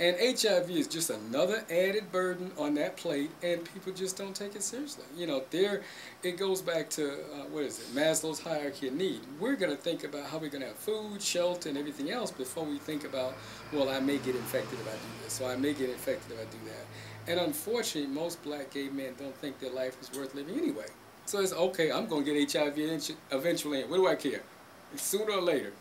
And HIV is just another added burden on that plate, and people just don't take it seriously. You know, there, it goes back to, uh, what is it, Maslow's hierarchy of need. We're going to think about how we're going to have food, shelter, and everything else before we think about, well, I may get infected if I do this, or I may get infected if I do that. And unfortunately, most black gay men don't think their life is worth living anyway. So it's okay, I'm going to get HIV eventually. What do I care? Sooner or later.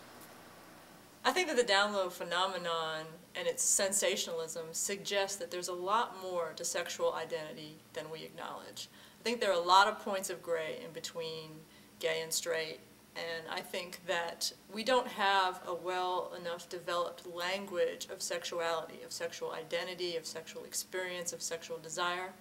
I think that the down low phenomenon and its sensationalism suggests that there's a lot more to sexual identity than we acknowledge. I think there are a lot of points of gray in between gay and straight, and I think that we don't have a well enough developed language of sexuality, of sexual identity, of sexual experience, of sexual desire.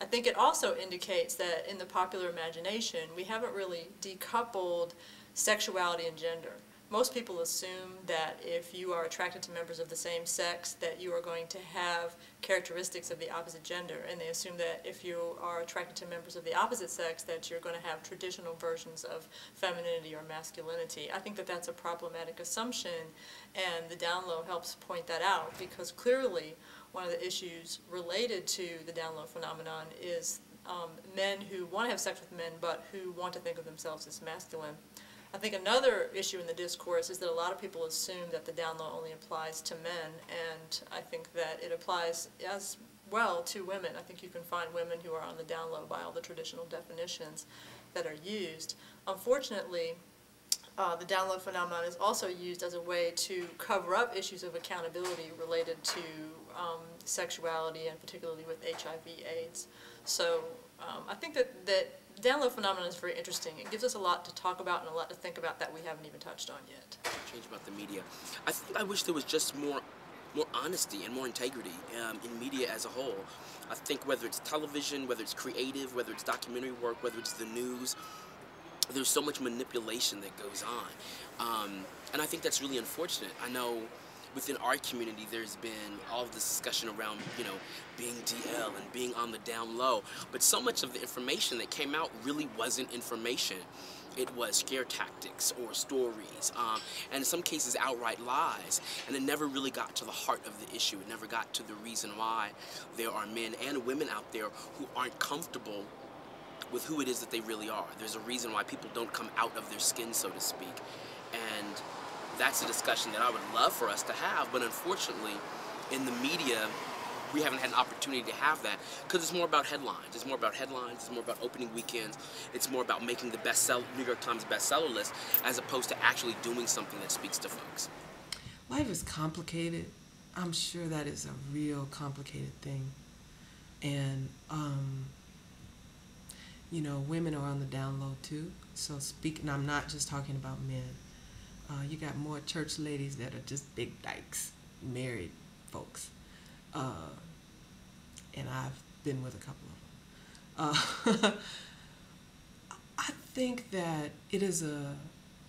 I think it also indicates that in the popular imagination, we haven't really decoupled sexuality and gender. Most people assume that if you are attracted to members of the same sex, that you are going to have characteristics of the opposite gender, and they assume that if you are attracted to members of the opposite sex, that you're going to have traditional versions of femininity or masculinity. I think that that's a problematic assumption, and the down low helps point that out, because clearly one of the issues related to the down low phenomenon is um, men who want to have sex with men but who want to think of themselves as masculine. I think another issue in the discourse is that a lot of people assume that the down low only applies to men, and I think that it applies as well to women. I think you can find women who are on the down low by all the traditional definitions that are used. Unfortunately, uh, the down low phenomenon is also used as a way to cover up issues of accountability related to um, sexuality and particularly with HIV AIDS. So um, I think that, that down low phenomenon is very interesting. It gives us a lot to talk about and a lot to think about that we haven't even touched on yet. Change about the media. I think I wish there was just more more honesty and more integrity um, in media as a whole. I think whether it's television, whether it's creative, whether it's documentary work, whether it's the news, there's so much manipulation that goes on. Um, and I think that's really unfortunate. I know within our community, there's been all this discussion around, you know, being DL and being on the down low. But so much of the information that came out really wasn't information. It was scare tactics or stories, um, and in some cases outright lies. And it never really got to the heart of the issue. It never got to the reason why there are men and women out there who aren't comfortable with who it is that they really are. There's a reason why people don't come out of their skin, so to speak. And that's a discussion that I would love for us to have, but unfortunately, in the media, we haven't had an opportunity to have that because it's more about headlines. It's more about headlines. It's more about opening weekends. It's more about making the best sell New York Times bestseller list as opposed to actually doing something that speaks to folks. Life is complicated. I'm sure that is a real complicated thing, and um, you know, women are on the down low too. So speaking, I'm not just talking about men. Uh, you got more church ladies that are just big dykes, married folks. Uh, and I've been with a couple of them. Uh, I think that it is a,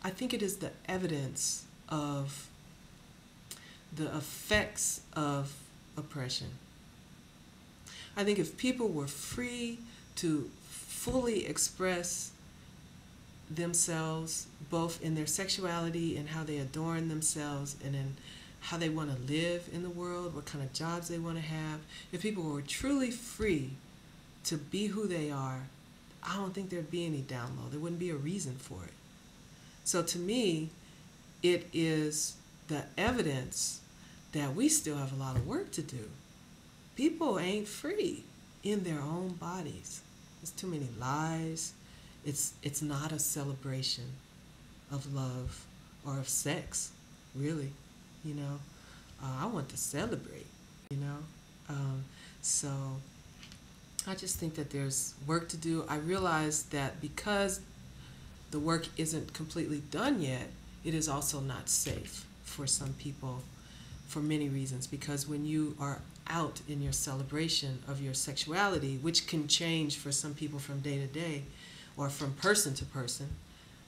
I think it is the evidence of the effects of oppression. I think if people were free to fully express themselves both in their sexuality and how they adorn themselves and in how they want to live in the world, what kind of jobs they want to have. If people were truly free to be who they are, I don't think there'd be any down low. There wouldn't be a reason for it. So to me, it is the evidence that we still have a lot of work to do. People ain't free in their own bodies. There's too many lies, it's it's not a celebration of love or of sex, really. You know, uh, I want to celebrate. You know, um, so I just think that there's work to do. I realize that because the work isn't completely done yet, it is also not safe for some people for many reasons because when you are out in your celebration of your sexuality, which can change for some people from day to day or from person to person,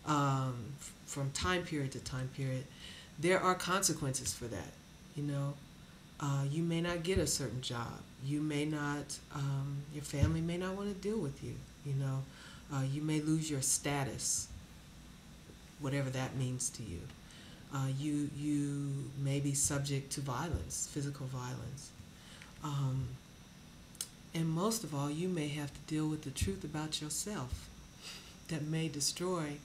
um, from time period to time period, there are consequences for that. You know, uh, you may not get a certain job. You may not, um, your family may not want to deal with you. You know, uh, you may lose your status, whatever that means to you. Uh, you you may be subject to violence, physical violence, um, and most of all, you may have to deal with the truth about yourself that may destroy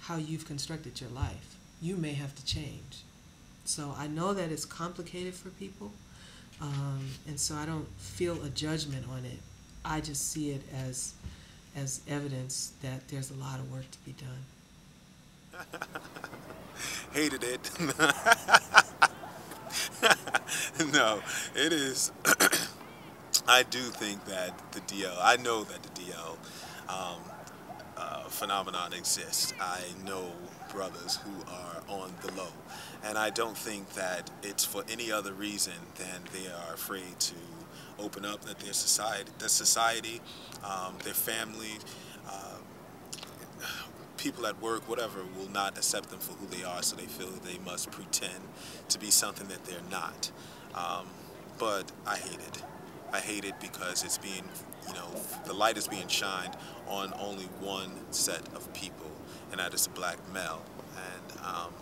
how you've constructed your life. You may have to change. So I know that it's complicated for people, um, and so I don't feel a judgment on it. I just see it as as evidence that there's a lot of work to be done. Hated it. no, it is. I do think that the DL, I know that the DL um, uh, phenomenon exists. I know brothers who are on the low. And I don't think that it's for any other reason than they are afraid to open up that their society, their society, um, their family, uh, people at work, whatever, will not accept them for who they are, so they feel they must pretend to be something that they're not. Um, but I hate it. I hate it because it's being, you know, the light is being shined on only one set of people, and that is black male. And um,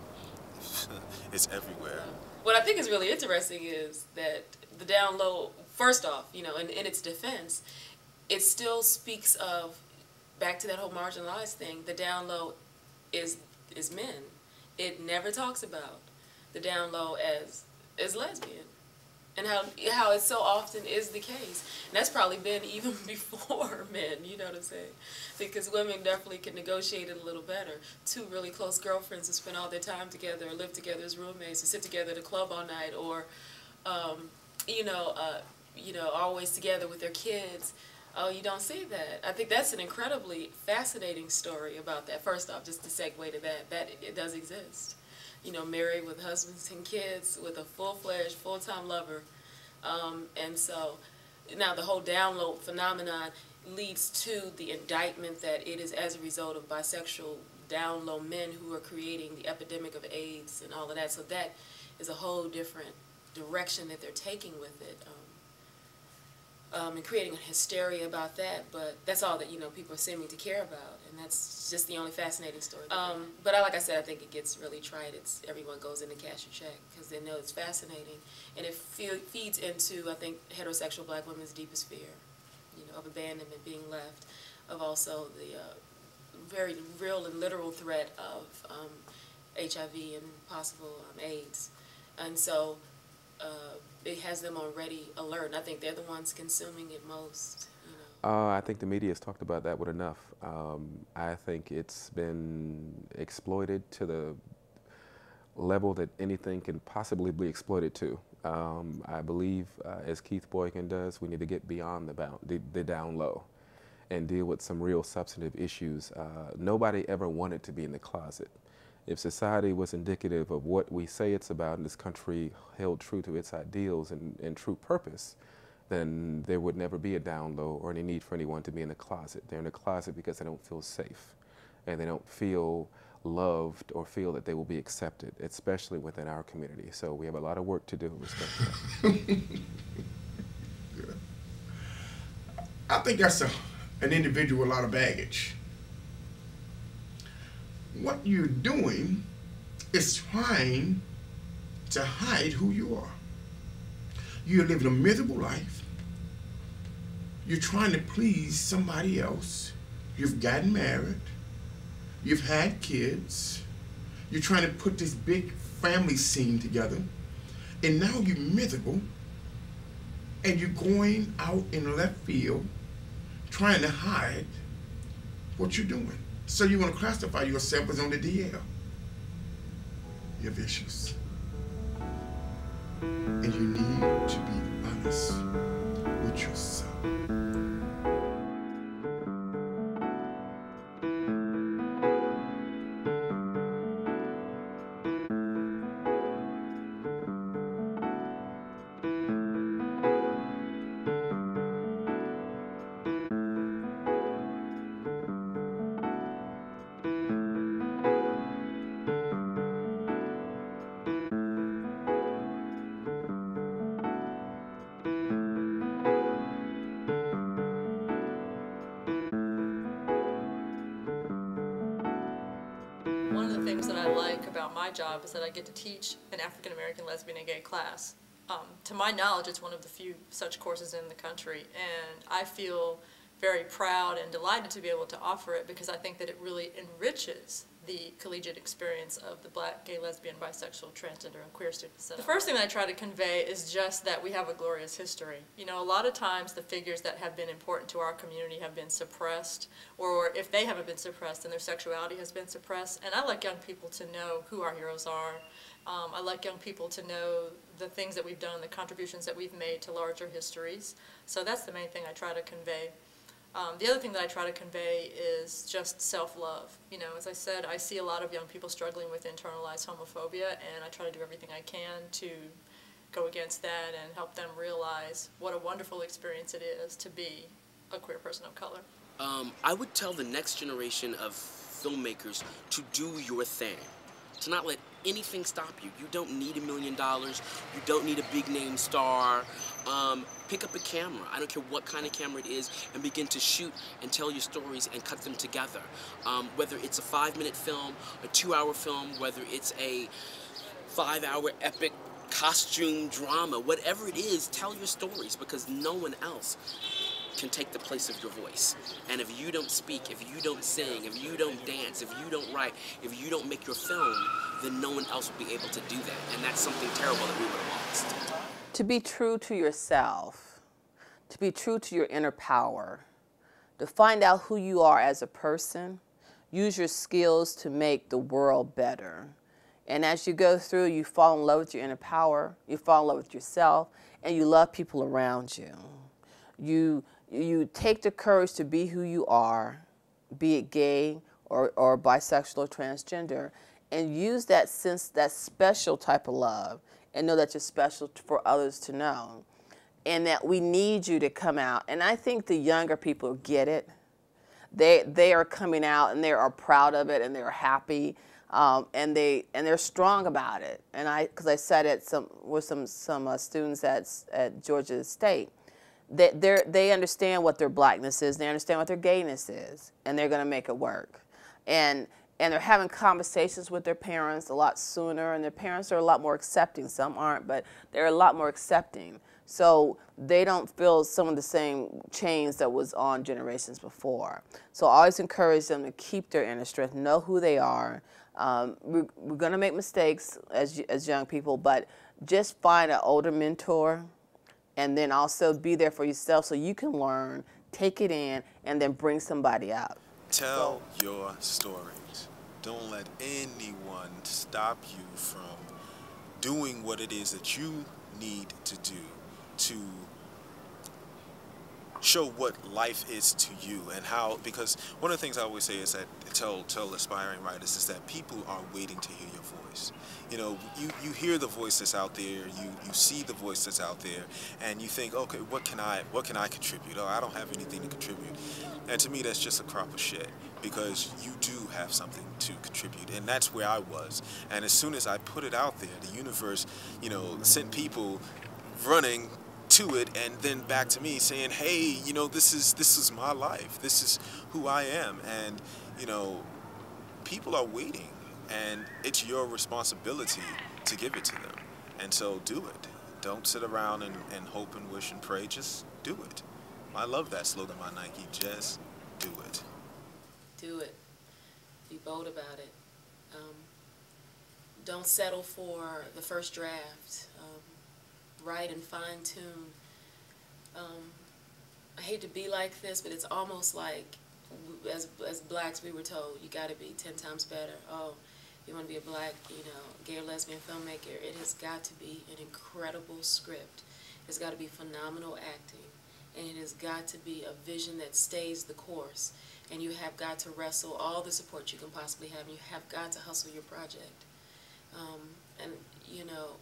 it's everywhere. What I think is really interesting is that the down low, first off, you know, in, in its defense, it still speaks of, back to that whole marginalized thing, the down low is, is men. It never talks about the down low as, as lesbian and how how it so often is the case. And that's probably been even before men, you know what I'm saying? Because women definitely can negotiate it a little better. Two really close girlfriends who spend all their time together or live together as roommates or sit together at a club all night or, um, you know, uh, you know, always together with their kids. Oh, you don't see that. I think that's an incredibly fascinating story about that. First off, just to segue to that, that it does exist you know, married with husbands and kids with a full-fledged, full-time lover. Um, and so now the whole down low phenomenon leads to the indictment that it is as a result of bisexual down low men who are creating the epidemic of AIDS and all of that. So that is a whole different direction that they're taking with it. Um, um, and creating a hysteria about that, but that's all that you know people seeming to care about, and that's just the only fascinating story. Um, but I, like I said, I think it gets really trite. It's everyone goes in to cash a check because they know it's fascinating, and it fe- feeds into I think heterosexual black women's deepest fear, you know, of abandonment, being left, of also the uh, very real and literal threat of um, HIV and possible um, AIDS, and so. Uh, it has them already alert. And I think they're the ones consuming it most. Uh, I think the media has talked about that with enough. Um, I think it's been exploited to the level that anything can possibly be exploited to. Um, I believe, uh, as Keith Boykin does, we need to get beyond the, bound, the, the down low and deal with some real substantive issues. Uh, nobody ever wanted to be in the closet if society was indicative of what we say it's about and this country held true to its ideals and, and true purpose, then there would never be a down low or any need for anyone to be in the closet. They're in the closet because they don't feel safe and they don't feel loved or feel that they will be accepted, especially within our community. So we have a lot of work to do with respect to that. I think that's a, an individual with a lot of baggage what you're doing is trying to hide who you are. You're living a miserable life. You're trying to please somebody else. You've gotten married. You've had kids. You're trying to put this big family scene together. And now you're miserable. And you're going out in left field trying to hide what you're doing. So you want to classify yourself as on the DL. You're vicious. And you need to be honest with yourself. That I get to teach an African American lesbian and gay class. Um, to my knowledge, it's one of the few such courses in the country, and I feel very proud and delighted to be able to offer it because I think that it really enriches the collegiate experience of the black, gay, lesbian, bisexual, transgender, and queer students. The first thing that I try to convey is just that we have a glorious history. You know, a lot of times the figures that have been important to our community have been suppressed, or if they haven't been suppressed, then their sexuality has been suppressed. And I like young people to know who our heroes are. Um, I like young people to know the things that we've done, the contributions that we've made to larger histories. So that's the main thing I try to convey. Um, the other thing that I try to convey is just self-love. You know, as I said, I see a lot of young people struggling with internalized homophobia, and I try to do everything I can to go against that and help them realize what a wonderful experience it is to be a queer person of color. Um, I would tell the next generation of filmmakers to do your thing, to not let anything stop you. You don't need a million dollars. You don't need a big name star. Um, pick up a camera. I don't care what kind of camera it is, and begin to shoot and tell your stories and cut them together. Um, whether it's a five-minute film, a two-hour film, whether it's a five-hour epic costume drama, whatever it is, tell your stories because no one else can take the place of your voice. And if you don't speak, if you don't sing, if you don't dance, if you don't write, if you don't make your film, then no one else will be able to do that. And that's something terrible that we would have lost. To be true to yourself, to be true to your inner power, to find out who you are as a person, use your skills to make the world better. And as you go through, you fall in love with your inner power, you fall in love with yourself, and you love people around you. You, you take the courage to be who you are, be it gay or, or bisexual or transgender, and use that sense, that special type of love, and know that you're special for others to know. And that we need you to come out. And I think the younger people get it. They, they are coming out and they are proud of it and they're happy. Um, and they and they're strong about it. And I, because I said it some with some some uh, students at at Georgia State, that they they understand what their blackness is, they understand what their gayness is, and they're going to make it work. And and they're having conversations with their parents a lot sooner, and their parents are a lot more accepting. Some aren't, but they're a lot more accepting. So they don't feel some of the same chains that was on generations before. So I always encourage them to keep their inner strength, know who they are. Um, we're, we're going to make mistakes as, as young people, but just find an older mentor and then also be there for yourself so you can learn, take it in, and then bring somebody out. Tell so, your stories. Don't let anyone stop you from doing what it is that you need to do to show what life is to you and how because one of the things I always say is that tell tell aspiring writers is that people are waiting to hear your voice. You know, you, you hear the voice that's out there, you, you see the voice that's out there, and you think, okay, what can I what can I contribute? Oh, I don't have anything to contribute. And to me that's just a crop of shit because you do have something to contribute and that's where I was. And as soon as I put it out there, the universe, you know, sent people running to it and then back to me saying, "Hey, you know, this is this is my life. This is who I am." And, you know, people are waiting and it's your responsibility to give it to them. And so do it. Don't sit around and, and hope and wish and pray. Just do it. I love that slogan by Nike. Just do it. Do it. Be bold about it. Um, don't settle for the first draft. Write and fine tune. Um, I hate to be like this, but it's almost like as as blacks we were told you got to be ten times better. Oh, you want to be a black, you know, gay or lesbian filmmaker. It has got to be an incredible script. It's got to be phenomenal acting, and it has got to be a vision that stays the course. And you have got to wrestle all the support you can possibly have. And you have got to hustle your project. Um, and you know,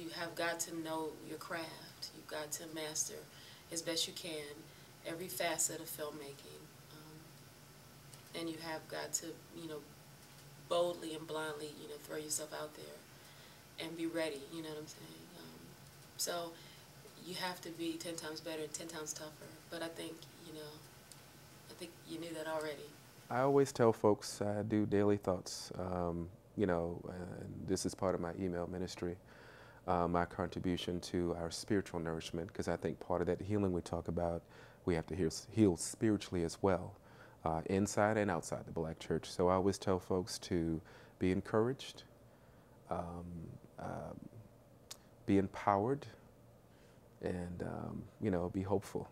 you have got to know your craft. You've got to master as best you can every facet of filmmaking. Um, and you have got to, you know, boldly and blindly, you know, throw yourself out there and be ready, you know what I'm saying? Um, so you have to be 10 times better, 10 times tougher. But I think, you know, I think you knew that already. I always tell folks I do daily thoughts. Um, you know, and this is part of my email ministry, uh, my contribution to our spiritual nourishment, because I think part of that healing we talk about, we have to heal, heal spiritually as well, uh, inside and outside the black church. So I always tell folks to be encouraged, um, um, be empowered, and, um, you know, be hopeful.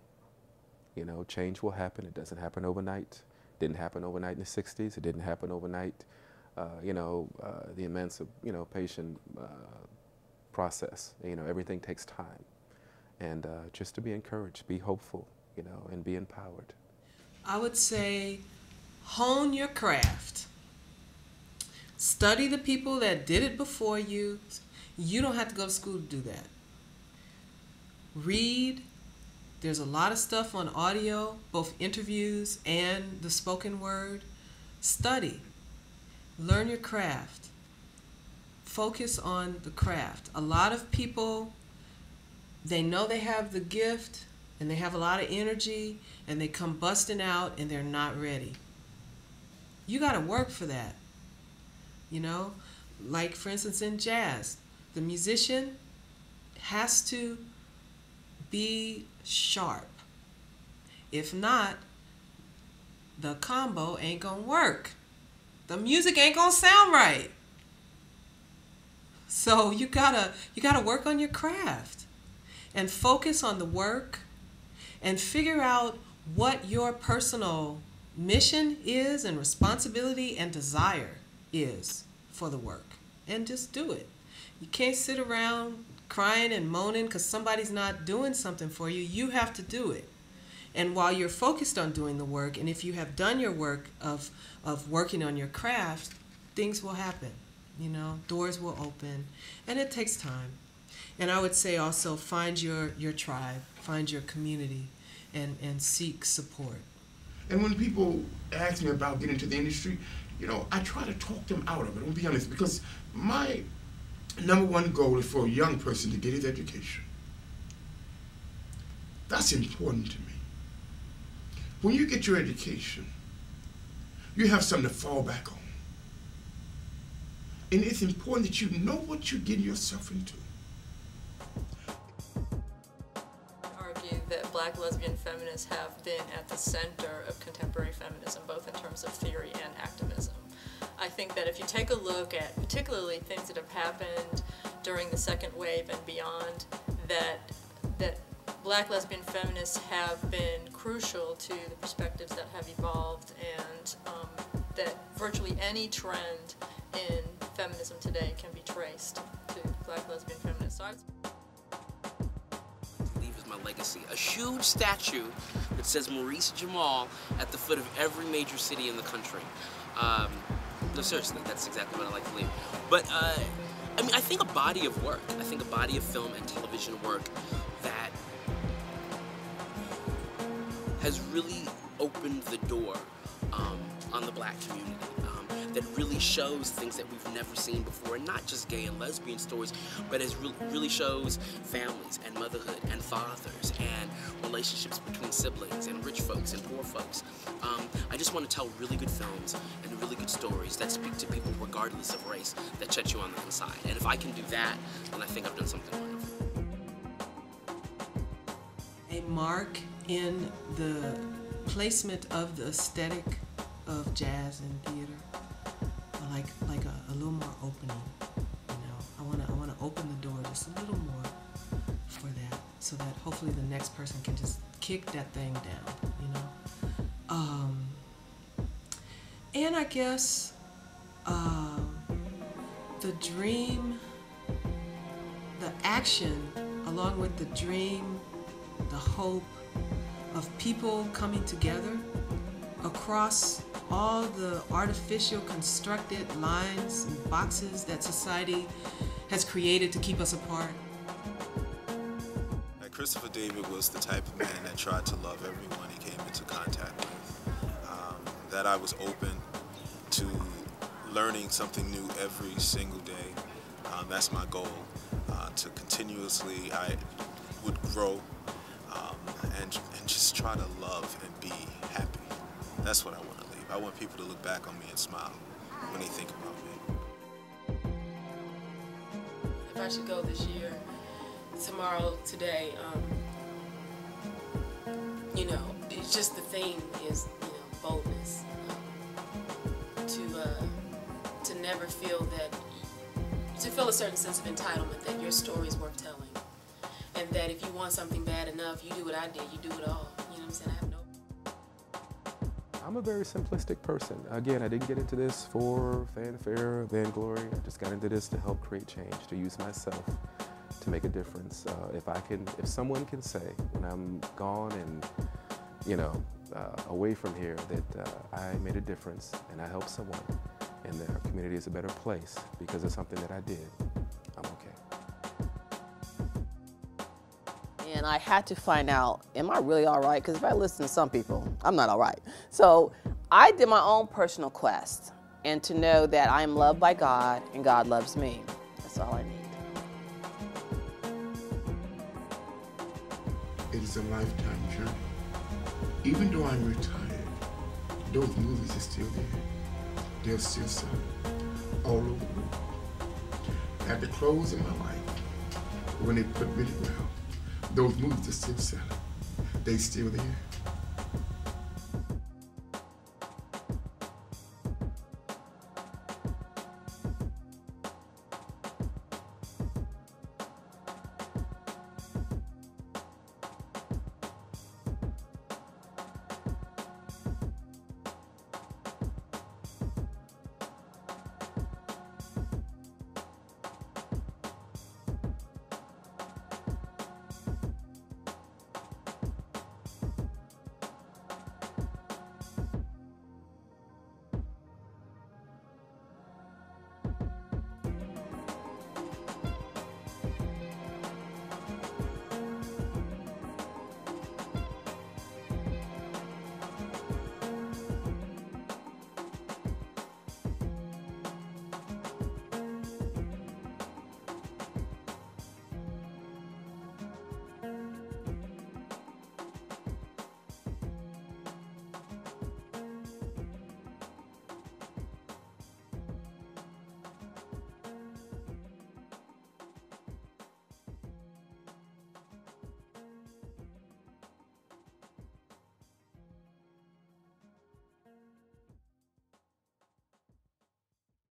You know, change will happen. It doesn't happen overnight. Didn't happen overnight in the 60s. It didn't happen overnight. Uh, you know, uh, the immense, you know, patient uh, process. You know, everything takes time. And uh, just to be encouraged, be hopeful, you know, and be empowered. I would say hone your craft. Study the people that did it before you. You don't have to go to school to do that. Read, there's a lot of stuff on audio, both interviews and the spoken word. Study. Learn your craft. Focus on the craft. A lot of people, they know they have the gift and they have a lot of energy and they come busting out and they're not ready. You got to work for that. You know, like for instance in jazz, the musician has to be sharp. If not, the combo ain't gonna work. The music ain't gonna sound right. So you gotta you gotta work on your craft and focus on the work and figure out what your personal mission is and responsibility and desire is for the work and just do it. You can't sit around crying and moaning because somebody's not doing something for you. You have to do it. And while you're focused on doing the work, and if you have done your work of, of working on your craft, things will happen. You know, doors will open, and it takes time. And I would say also find your, your tribe, find your community, and, and seek support. And when people ask me about getting into the industry, you know, I try to talk them out of it. I'll be honest, because my number one goal is for a young person to get his education. That's important to me. When you get your education, you have something to fall back on. And it's important that you know what you get yourself into. I argue that black lesbian feminists have been at the center of contemporary feminism, both in terms of theory and activism. I think that if you take a look at particularly things that have happened during the second wave and beyond, that that black lesbian feminists have been crucial to the perspectives that have evolved and um, that virtually any trend in feminism today can be traced to black lesbian feminists. So leave as my legacy. A huge statue that says Maurice Jamal at the foot of every major city in the country. Um, no, seriously, that's exactly what I like to leave. But, uh, I mean, I think a body of work, I think a body of film and television work that has really opened the door um, on the black community. Um, that really shows things that we've never seen before, and not just gay and lesbian stories, but it re- really shows families and motherhood and fathers and relationships between siblings and rich folks and poor folks. Um, I just want to tell really good films and really good stories that speak to people regardless of race that touch you on the inside. And if I can do that, then I think I've done something wonderful. mark in the placement of the aesthetic of jazz and theater. I like like a, a little more opening. You know, I wanna I wanna open the door just a little more for that, so that hopefully the next person can just kick that thing down. You know, um, and I guess um, the dream, the action, along with the dream, the hope of people coming together across all the artificial constructed lines and boxes that society has created to keep us apart. Christopher David was the type of man that tried to love everyone he came into contact with. Um, that I was open to learning something new every single day. Um, that's my goal. Uh, to continuously, I would grow um, and, try to love and be happy. That's what I want to leave. I want people to look back on me and smile when they think about me. if I should go this year, tomorrow, today, um, you know, it's just the theme is, you know, boldness. Um, to, uh, to never feel that, to feel a certain sense of entitlement that your story is worth telling. And that if you want something bad enough, you do what I did, you do it all. You know what I'm saying? I have no I'm a very simplistic person. Again, I didn't get into this for fanfare, vainglory. I just got into this to help create change, to use myself to make a difference. Uh, if I can, if someone can say when I'm gone and you know uh, away from here that uh, I made a difference and I helped someone, and the community is a better place because of something that I did, I'm okay. And I had to find out, am I really all right? Because if I listen to some people, I'm not all right. So I did my own personal quest and to know that I am loved by God and God loves me. That's all I need. It is a lifetime journey. Even though I'm retired, those movies are still there. They're still selling all over the world. At the close of my life, when they put me to ground, those movies are still selling. They still there.